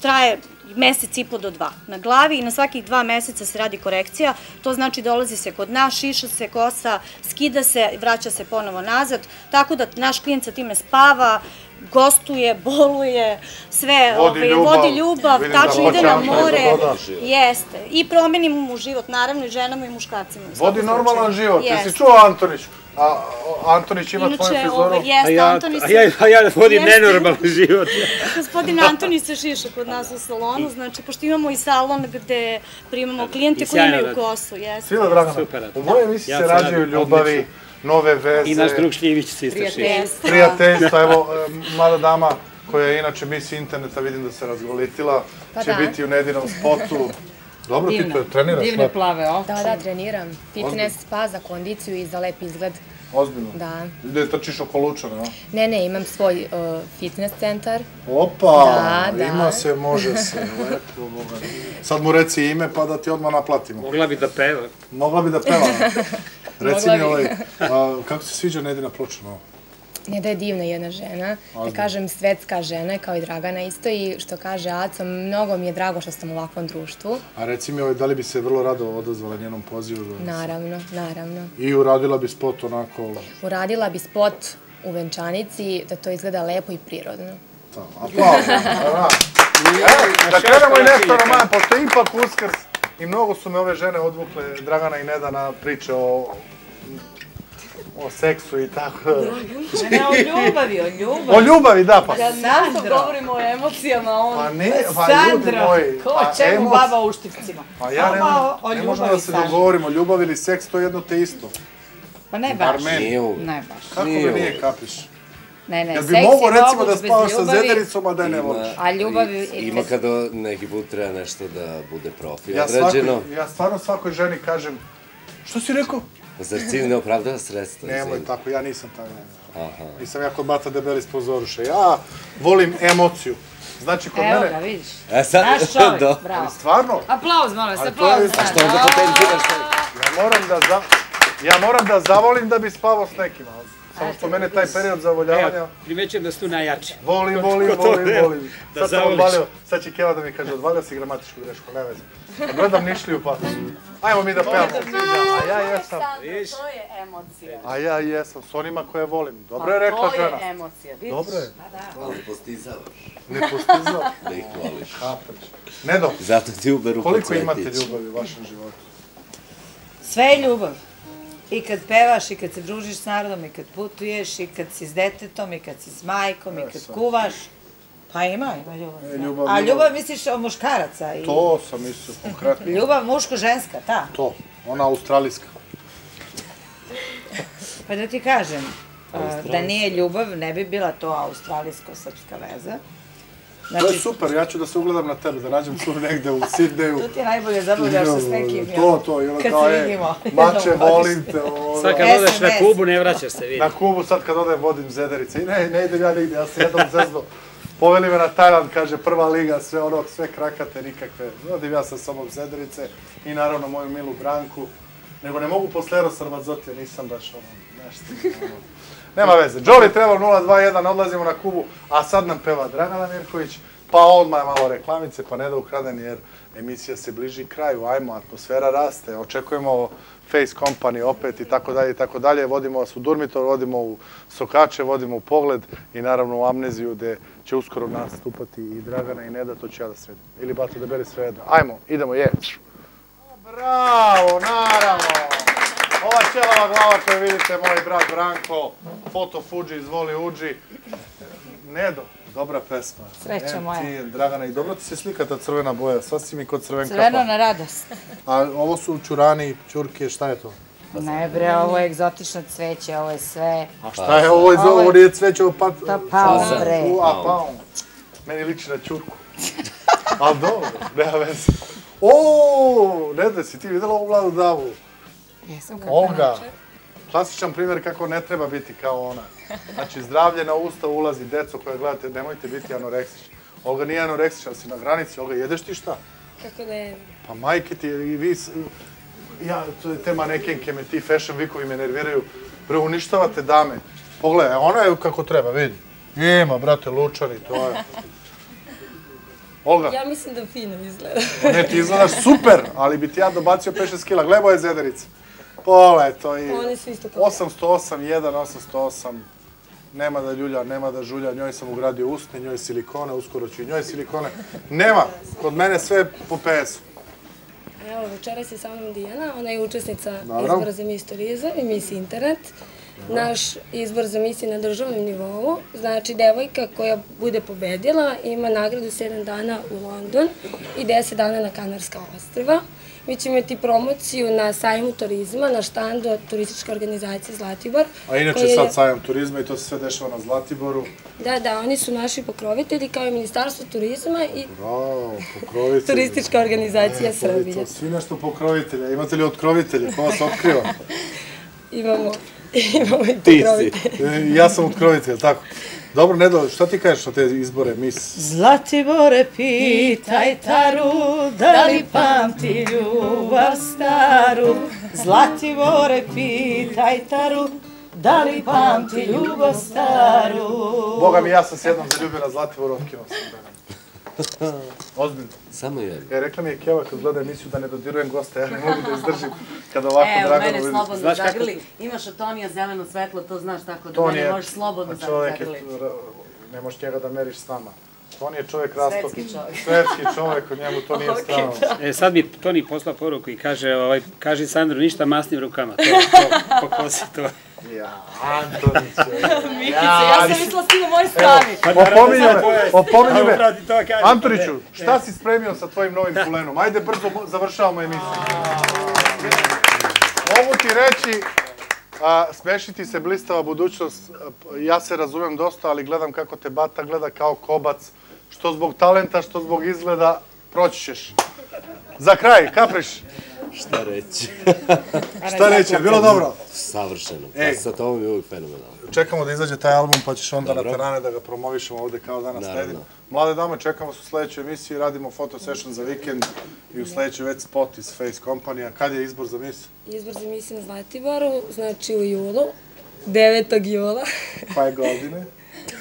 traje mesec i po do dva na glavi i na svakih dva meseca se radi korekcija. To znači dolazi se kod nas, šiša se kosa, skida se, vraća se ponovo nazad. Tako da naš klijent sa time spava, gostuje, boluje, sve, Vodi ovaj, ljubav. vodi tačno ide na Antonić more. Jeste. I promenimo mu život, naravno i ženama i muškacima. u Vodi normalan život. Jeste. Jesi čuo Antonić? A, Antonić ima tvoju Inače, frizuru? ovaj, jeste, A ja, Antoni a ja, a ja vodim Jeste. nenormalan život. Gospodin Antoni se šiša kod nas u salonu, znači, pošto imamo i salon gde primamo klijente koji imaju kosu, jeste. Svila Dragana, Super, u mojoj emisiji Ja se rađaju ljubavi, odlično. Nove veze, I naš drug Šljivić se. Jeste. prijateljstva. Evo, e, mlada dama koja je inače Miss Interneta, vidim da se razgolitila, Pa će da. biti u nedinom spotu. Dobro ti to treniraš, divne plave oči. Da, da, treniram. Fitness, spa za kondiciju i za lep izgled. ozbiljno. Da. Gde trčiš oko Lučana, no? Ne, ne, imam svoj uh, fitness centar. Opa, Da, da. ima se, može se, lepo, Boga. Sad mu reci ime pa da ti odmah naplatimo. Mogla bi da peva. Mogla bi da peva. Reci mi ovaj, a, kako se sviđa Nedina ploča, no? Ne da je divna jedna žena, da Ozbiljno. kažem svetska žena, kao i Dragana isto i što kaže Aco, mnogo mi je drago što sam u ovakvom društvu. A reci mi ovaj, da li bi se vrlo rado odazvala njenom pozivu? Da... Naravno, naravno. I uradila bi spot onako... Uradila bi spot u venčanici da to izgleda lepo i prirodno. Da, aplauz. da. Da krenemo i nešto roman, pošto je ipak uskrs i mnogo su me ove žene odvukle, Dragana i Neda, na priče o o seksu i tako. Ne, o ljubavi, o ljubavi. O ljubavi, da, pa. Kad nešto govorimo o emocijama, on... Pa ne, pa ljudi moji. ko pa čemu emoc- baba u štivcima? Pa ja ne, o ne možemo da se saži. dogovorimo, ljubav ili seks, to je jedno te isto. Pa ne Bar baš. uvek. Ne baš. Kako Nije mi nije kapiš? Ne, ne, Jel seks bi je mogo recimo da spavaš sa zedericom, a da je ne voliš? A ljubav i- Ima kada neki put treba nešto da bude profi Ja, odrađeno. svakoj, ja stvarno svakoj ženi kažem, što si rekao? Zar cilj ne opravdava sredstva? Nemoj tako, ja nisam taj. Aha. Nisam ja kod Bata Debeli sponzoruše. Ja volim emociju. Znači, kod Evo mene... ga, vidiš. E sad, Naš čovjek, do. bravo. Ali stvarno, Aplauz, molim je- aplauz. A Što onda potentiraš to? ja moram da za... Ja moram da zavolim da bi spavao s nekim. ali Samo što mene taj period zavoljavanja... Evo, primećujem da su tu najjači. Volim, volim, to volim, ne- volim. da Sad zavoliš. odvalio, sad će Keva da mi kaže, odvalio si gramatičku grešku, ne veze. A gledam nišliju pa... Ajmo mi da pevamo. A ja jesam? To je emocija. a ja jesam, s onima koje volim. Dobro je Pa rekla To žena. je emocija, vidiš? Dobro je, Hvala, postizavaš ne postizao. da ih voliš. Kapeć. Nedo, Zato ti uberu koliko imate ljubavi u vašem životu? Sve je ljubav. I kad pevaš, i kad se družiš s narodom, i kad putuješ, i kad si s detetom, i kad si s majkom, i kad kuvaš. Pa ima, ima ljubav. E, ljubav, A ljubav. misliš o muškaraca? I... To sam mislio konkretno. Ljubav muško-ženska, ta. To, ona australijska. Pa da ti kažem, da nije ljubav, ne bi bila to australijsko-srpska veza. To je Znači, super, ja ću da se ugledam na tebe, da nađem tu negde u Sidneju. tu ti najbolje zabavljaš se s nekim. To, to, i ono kad kao, se e, vidimo. mače, jednom volim te, ono. Sad kad SMS. odeš na Kubu, ne vraćaš se, vidi. Na Kubu sad kad odem vodim zederice i ne, ne idem ja nigdje, ja se jednom zezno. Poveli me na Tajland, kaže prva liga, sve ono, sve krakate, nikakve. Vodim ja sa sobom zederice i naravno moju milu Branku. Nego ne mogu posle Erosa Ramazotija, nisam baš ono, nešto. Ono. Nema veze. Jolly Trevor 021, odlazimo na Kubu, a sad nam peva Dragana Mirković, pa odmah malo reklamice, pa ne da ukraden jer emisija se bliži kraju, ajmo, atmosfera raste, očekujemo Face Company opet i tako dalje i tako dalje, vodimo vas u Durmitor, vodimo u Sokače, vodimo u Pogled i naravno u Amneziju gde će uskoro nastupati i Dragana i Neda, to ću ja da sredim. Ili Bato da beri sve jedno. Ajmo, idemo, je. Bravo, naravno! Ova ćelava glava koju vidite, moj brat Branko, foto Fuji, izvoli uđi. Nedo, dobra pesma. Sreća moja. Ti, Dragana, i dobro ti se slika ta crvena boja, sva si mi kod crvenka. Crveno na radost. A ovo su čurani, čurke, šta je to? Ne bre, ovo je egzotično cveće, ovo je sve... A šta je ovo, iz Ovo je- ovo nije cveće, ovo pat... To paun, bre. U, a paun. Meni liči na čurku. Ali dobro, nema veze. O, ne da si ti vidjela ovu mladu davu? Jesam kako Olga, klasičan primjer kako ne treba biti kao ona. Znači, zdravlje na usta ulazi, deco koje gledate, nemojte biti anoreksični. Olga nije anoreksična, si na granici, Olga, jedeš ti šta? Kako da je? Pa majke ti, i vi, ja, to je te manekenke, me ti fashion weekovi me nerviraju, bre, uništavate dame. Pogledaj, ona je kako treba, vidi. Ima, brate, lučani, to je. Olga, Ja mislim da fino izgleda. ne, ti izgledaš super, ali bi ti ja dobacio 5-6 kila. Gledaj moje zederice. To je... Oni su isto kao... 808, 1, 808. Nema da ljulja, nema da žulja, njoj sam ugradio usne, njoj silikone, uskoro ću i njoj silikone. Nema, kod mene sve po PS-u. Evo, večeras je sa mnom Dijana, ona je učesnica Dobro. izbora za Miss Turizam i Miss Internet. Naš izbor za Miss je na državnom nivou, znači devojka koja bude pobedila ima nagradu 7 dana u London i 10 dana na Kanarska ostrava. Mi ćemo imati promociju na sajmu turizma, na štandu od turističke organizacije Zlatibor. A inače je- sad sajam turizma i to se sve dešava na Zlatiboru. Da, da, oni su naši pokrovitelji kao i Ministarstvo turizma i Bravo, turistička organizacija E, Srbije. to Svi nešto pokrovitelja. Imate li otkrovitelji? Ko vas otkriva? Imamo, imamo i Ti pokrovitelje. E, Ja sam otkrovitelj, tako. Dobro, Nedo, šta ti kažeš o te izbore, mis? Zlatibore, pitaj taru, da li pamti ljubav staru? Zlatibore, pitaj taru, da li pamti ljubav staru? Boga mi, ja sam se jednom zaljubio na Zlatiboru, otkinuo sam. Ozbiljno. Samo jedno. E, rekla mi je Keva kad gleda emisiju da ne dodirujem gosta, ja ne mogu da izdržim kada ovako Evo, Draganu mene vidim. slobodno Znaš kako- zagrli. Imaš od Tonija zeleno svetlo, to znaš tako da To mene možeš slobodno samo čovjek je, ne možeš njega da meriš s nama. On je čovjek rasto... Svetski čovjek. Svetski čovjek, o njemu to nije Ok, strano. E, sad mi Toni poslao poruku i kaže, ovaj, kaže Sandro, ništa masnim rukama. To, to, pokosi to. Ja, Antoniće. Mikice, ja sam mislila s tim u mojoj strani. Opominju me, opominju Evo, me. brati, to kaže. Antoniću, šta si spremio sa tvojim novim kulenom? Ajde brzo, mo- završavamo emisiju. Mogu ti reći, a, smešiti se blistava budućnost, ja se razumem dosta, ali gledam kako te Bata gleda kao kobac, što zbog talenta, što zbog izgleda, proći ćeš. Za kraj, kapriš? Šta reći? Šta reći, je bilo dobro? Savršeno. Ej. Pa sa tobom je uvijek fenomenalno. Čekamo da izađe taj album, pa ćeš onda Dobro. na terane da ga promovišemo ovde kao danas nedim. Mlade dame, čekamo se u sledećoj emisiji, radimo foto session za vikend i u sledećoj već spot iz Face Company. Kad je izbor za mis? Izbor za misiju na Zlatiboru, znači u julu, 9. jula Pa je godine.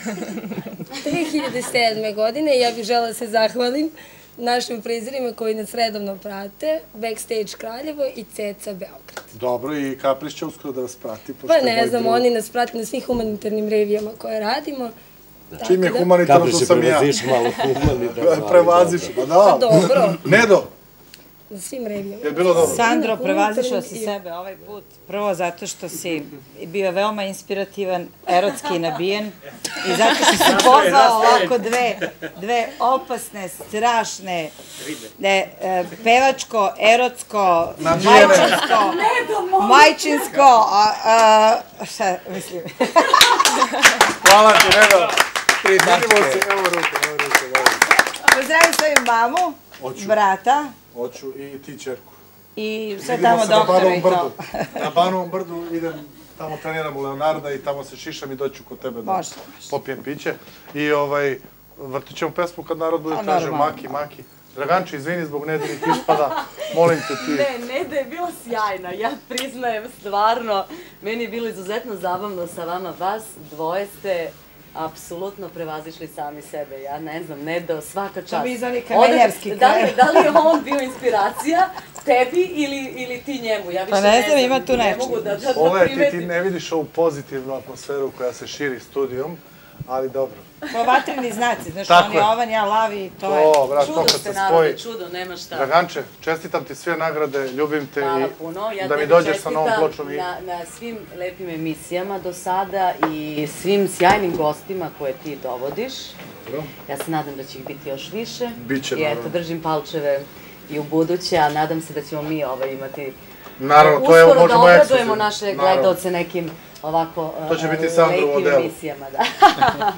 2007. godine. Ja bih žela da se zahvalim našim prizorima koji nas redovno prate, Backstage Kraljevo i Ceca Beograd. Dobro, i Kapriš će uskoro da vas prati. pošto Pa je ne znam, oni nas prate na svim humanitarnim revijama koje radimo. Čim je humanitarno, Kapriš to je sam ja. prevaziš malo humanitarno, Prevaziš, pa da. Pa dobro. Nedo, Na svim revijama. je bilo dobro? Sandro, prevazišao si sebe ovaj put. Prvo zato što si bio veoma inspirativan, erotski nabijen i zato što si pozvao ovako dve, dve opasne, strašne, ne, e, pevačko, erotsko, majčinsko, majčinsko, a, a, šta mislim? Hvala ti, Nedo. Vidimo se, evo ruke, evo ruke. Pozdravim svoju mamu, Hoću. brata Hoću i ti čerku. i sve Vidimo tamo Banovom i to. Na Banovom brdu idem, tamo treniram u Leonarda i tamo se šišam i doću kod tebe da Može, popijem piće. I ovaj, vrtit ćemo pesmu kad narod bude A, tražio. Maki, Maki. Draganče, izvini zbog nedeljnih ispada, molim te ti. Ne, ne da je bila sjajna, ja priznajem stvarno, meni je bilo izuzetno zabavno sa vama, vas dvoje ste apsolutno prevazišli sami sebe, ja ne znam, ne do svaka čast. bi iz onih Ode- kamenjarskih da, li, da li je on bio inspiracija tebi ili, ili ti njemu? Ja više Pa ne znam, ima tu ne mogu da, da, da ti, ti ne vidiš ovu pozitivnu atmosferu koja se širi studijom, ali dobro. To vatreni znaci, znaš, Tako on je ovan, ja lavi i to je. To, brat, to Čudo kad se narode, spoji. čudo, nema šta. Draganče, čestitam ti sve nagrade, ljubim te Hvala i puno. Ja da mi dođeš sa novom pločom i... Na, na svim lepim emisijama do sada i svim sjajnim gostima koje ti dovodiš. Dobro. Ja se nadam da će ih biti još više. Biće, I eto, naravno. držim palčeve i u buduće, a nadam se da ćemo mi ovaj imati Naravno, to je, uskoro da možemo obradujemo naše Naravno. gledaoce nekim ovako To će uh, biti Sandro u lepim odelu. emisijama. Da.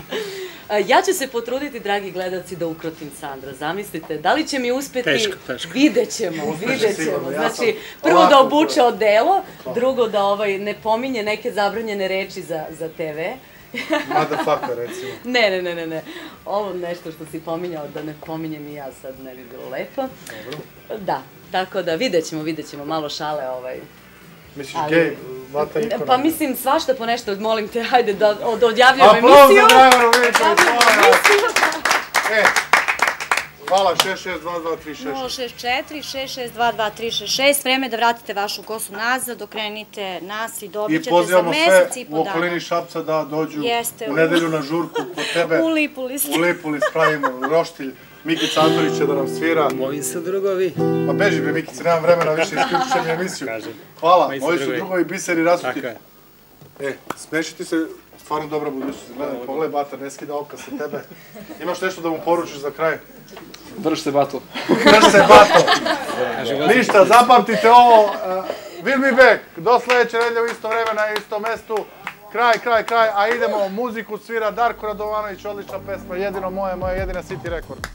Ja ću se potruditi, dragi gledalci, da ukrotim Sandra. Zamislite, da li će mi uspeti? Teško, teško. Vidjet ćemo, vidjet ćemo. Znači, prvo da obuče odelo, To. drugo da ovaj ne pominje neke zabranjene reči za, za TV Motherfucker, recimo. Ne, ne, ne, ne, ne. Ovo nešto što si pominjao, da ne pominjem i ja sad, ne bi bilo lepo. Dobro. Da, tako da vidjet ćemo, vidjet ćemo malo šale ovaj. Misliš Ali- gej, ikona? Pa mislim svašta po nešto, molim te, hajde da od, odjavljujem Aplauz emisiju. za Draganu Odjavljujem molim vas. emisiju. E, hvala, 662236. 064 662 2366. Vreme je da vratite vašu kosu nazad, okrenite nas i dobit I ćete za pozivamo mesec sve i u po dana. okolini Šapca da dođu Jeste, u u- nedelju na žurku kod tebe. U Lipulis. U Lipulis pravimo roštilj. Mikica Antonić će da nam svira. Moji su drugovi. Ma beži bre Mikica, nemam vremena više, isključit će mi emisiju. Hvala, Moji su drugovi. drugovi biseri rasuti. Tako je. E, smeši ti se, stvarno dobra budućnost. Gledaj, pogledaj Bata, ne skida oka sa tebe. Imaš nešto da mu poručiš za kraj? Drž se bato. Drž se bato. Ništa, zapamtite ovo. Uh, we'll be back. Do sledeće nedelje u isto vreme na istom mestu. Kraj, kraj, kraj. A idemo, muziku svira Darko Radovanović, odlična pesma, jedino moje, moja jedina City Record.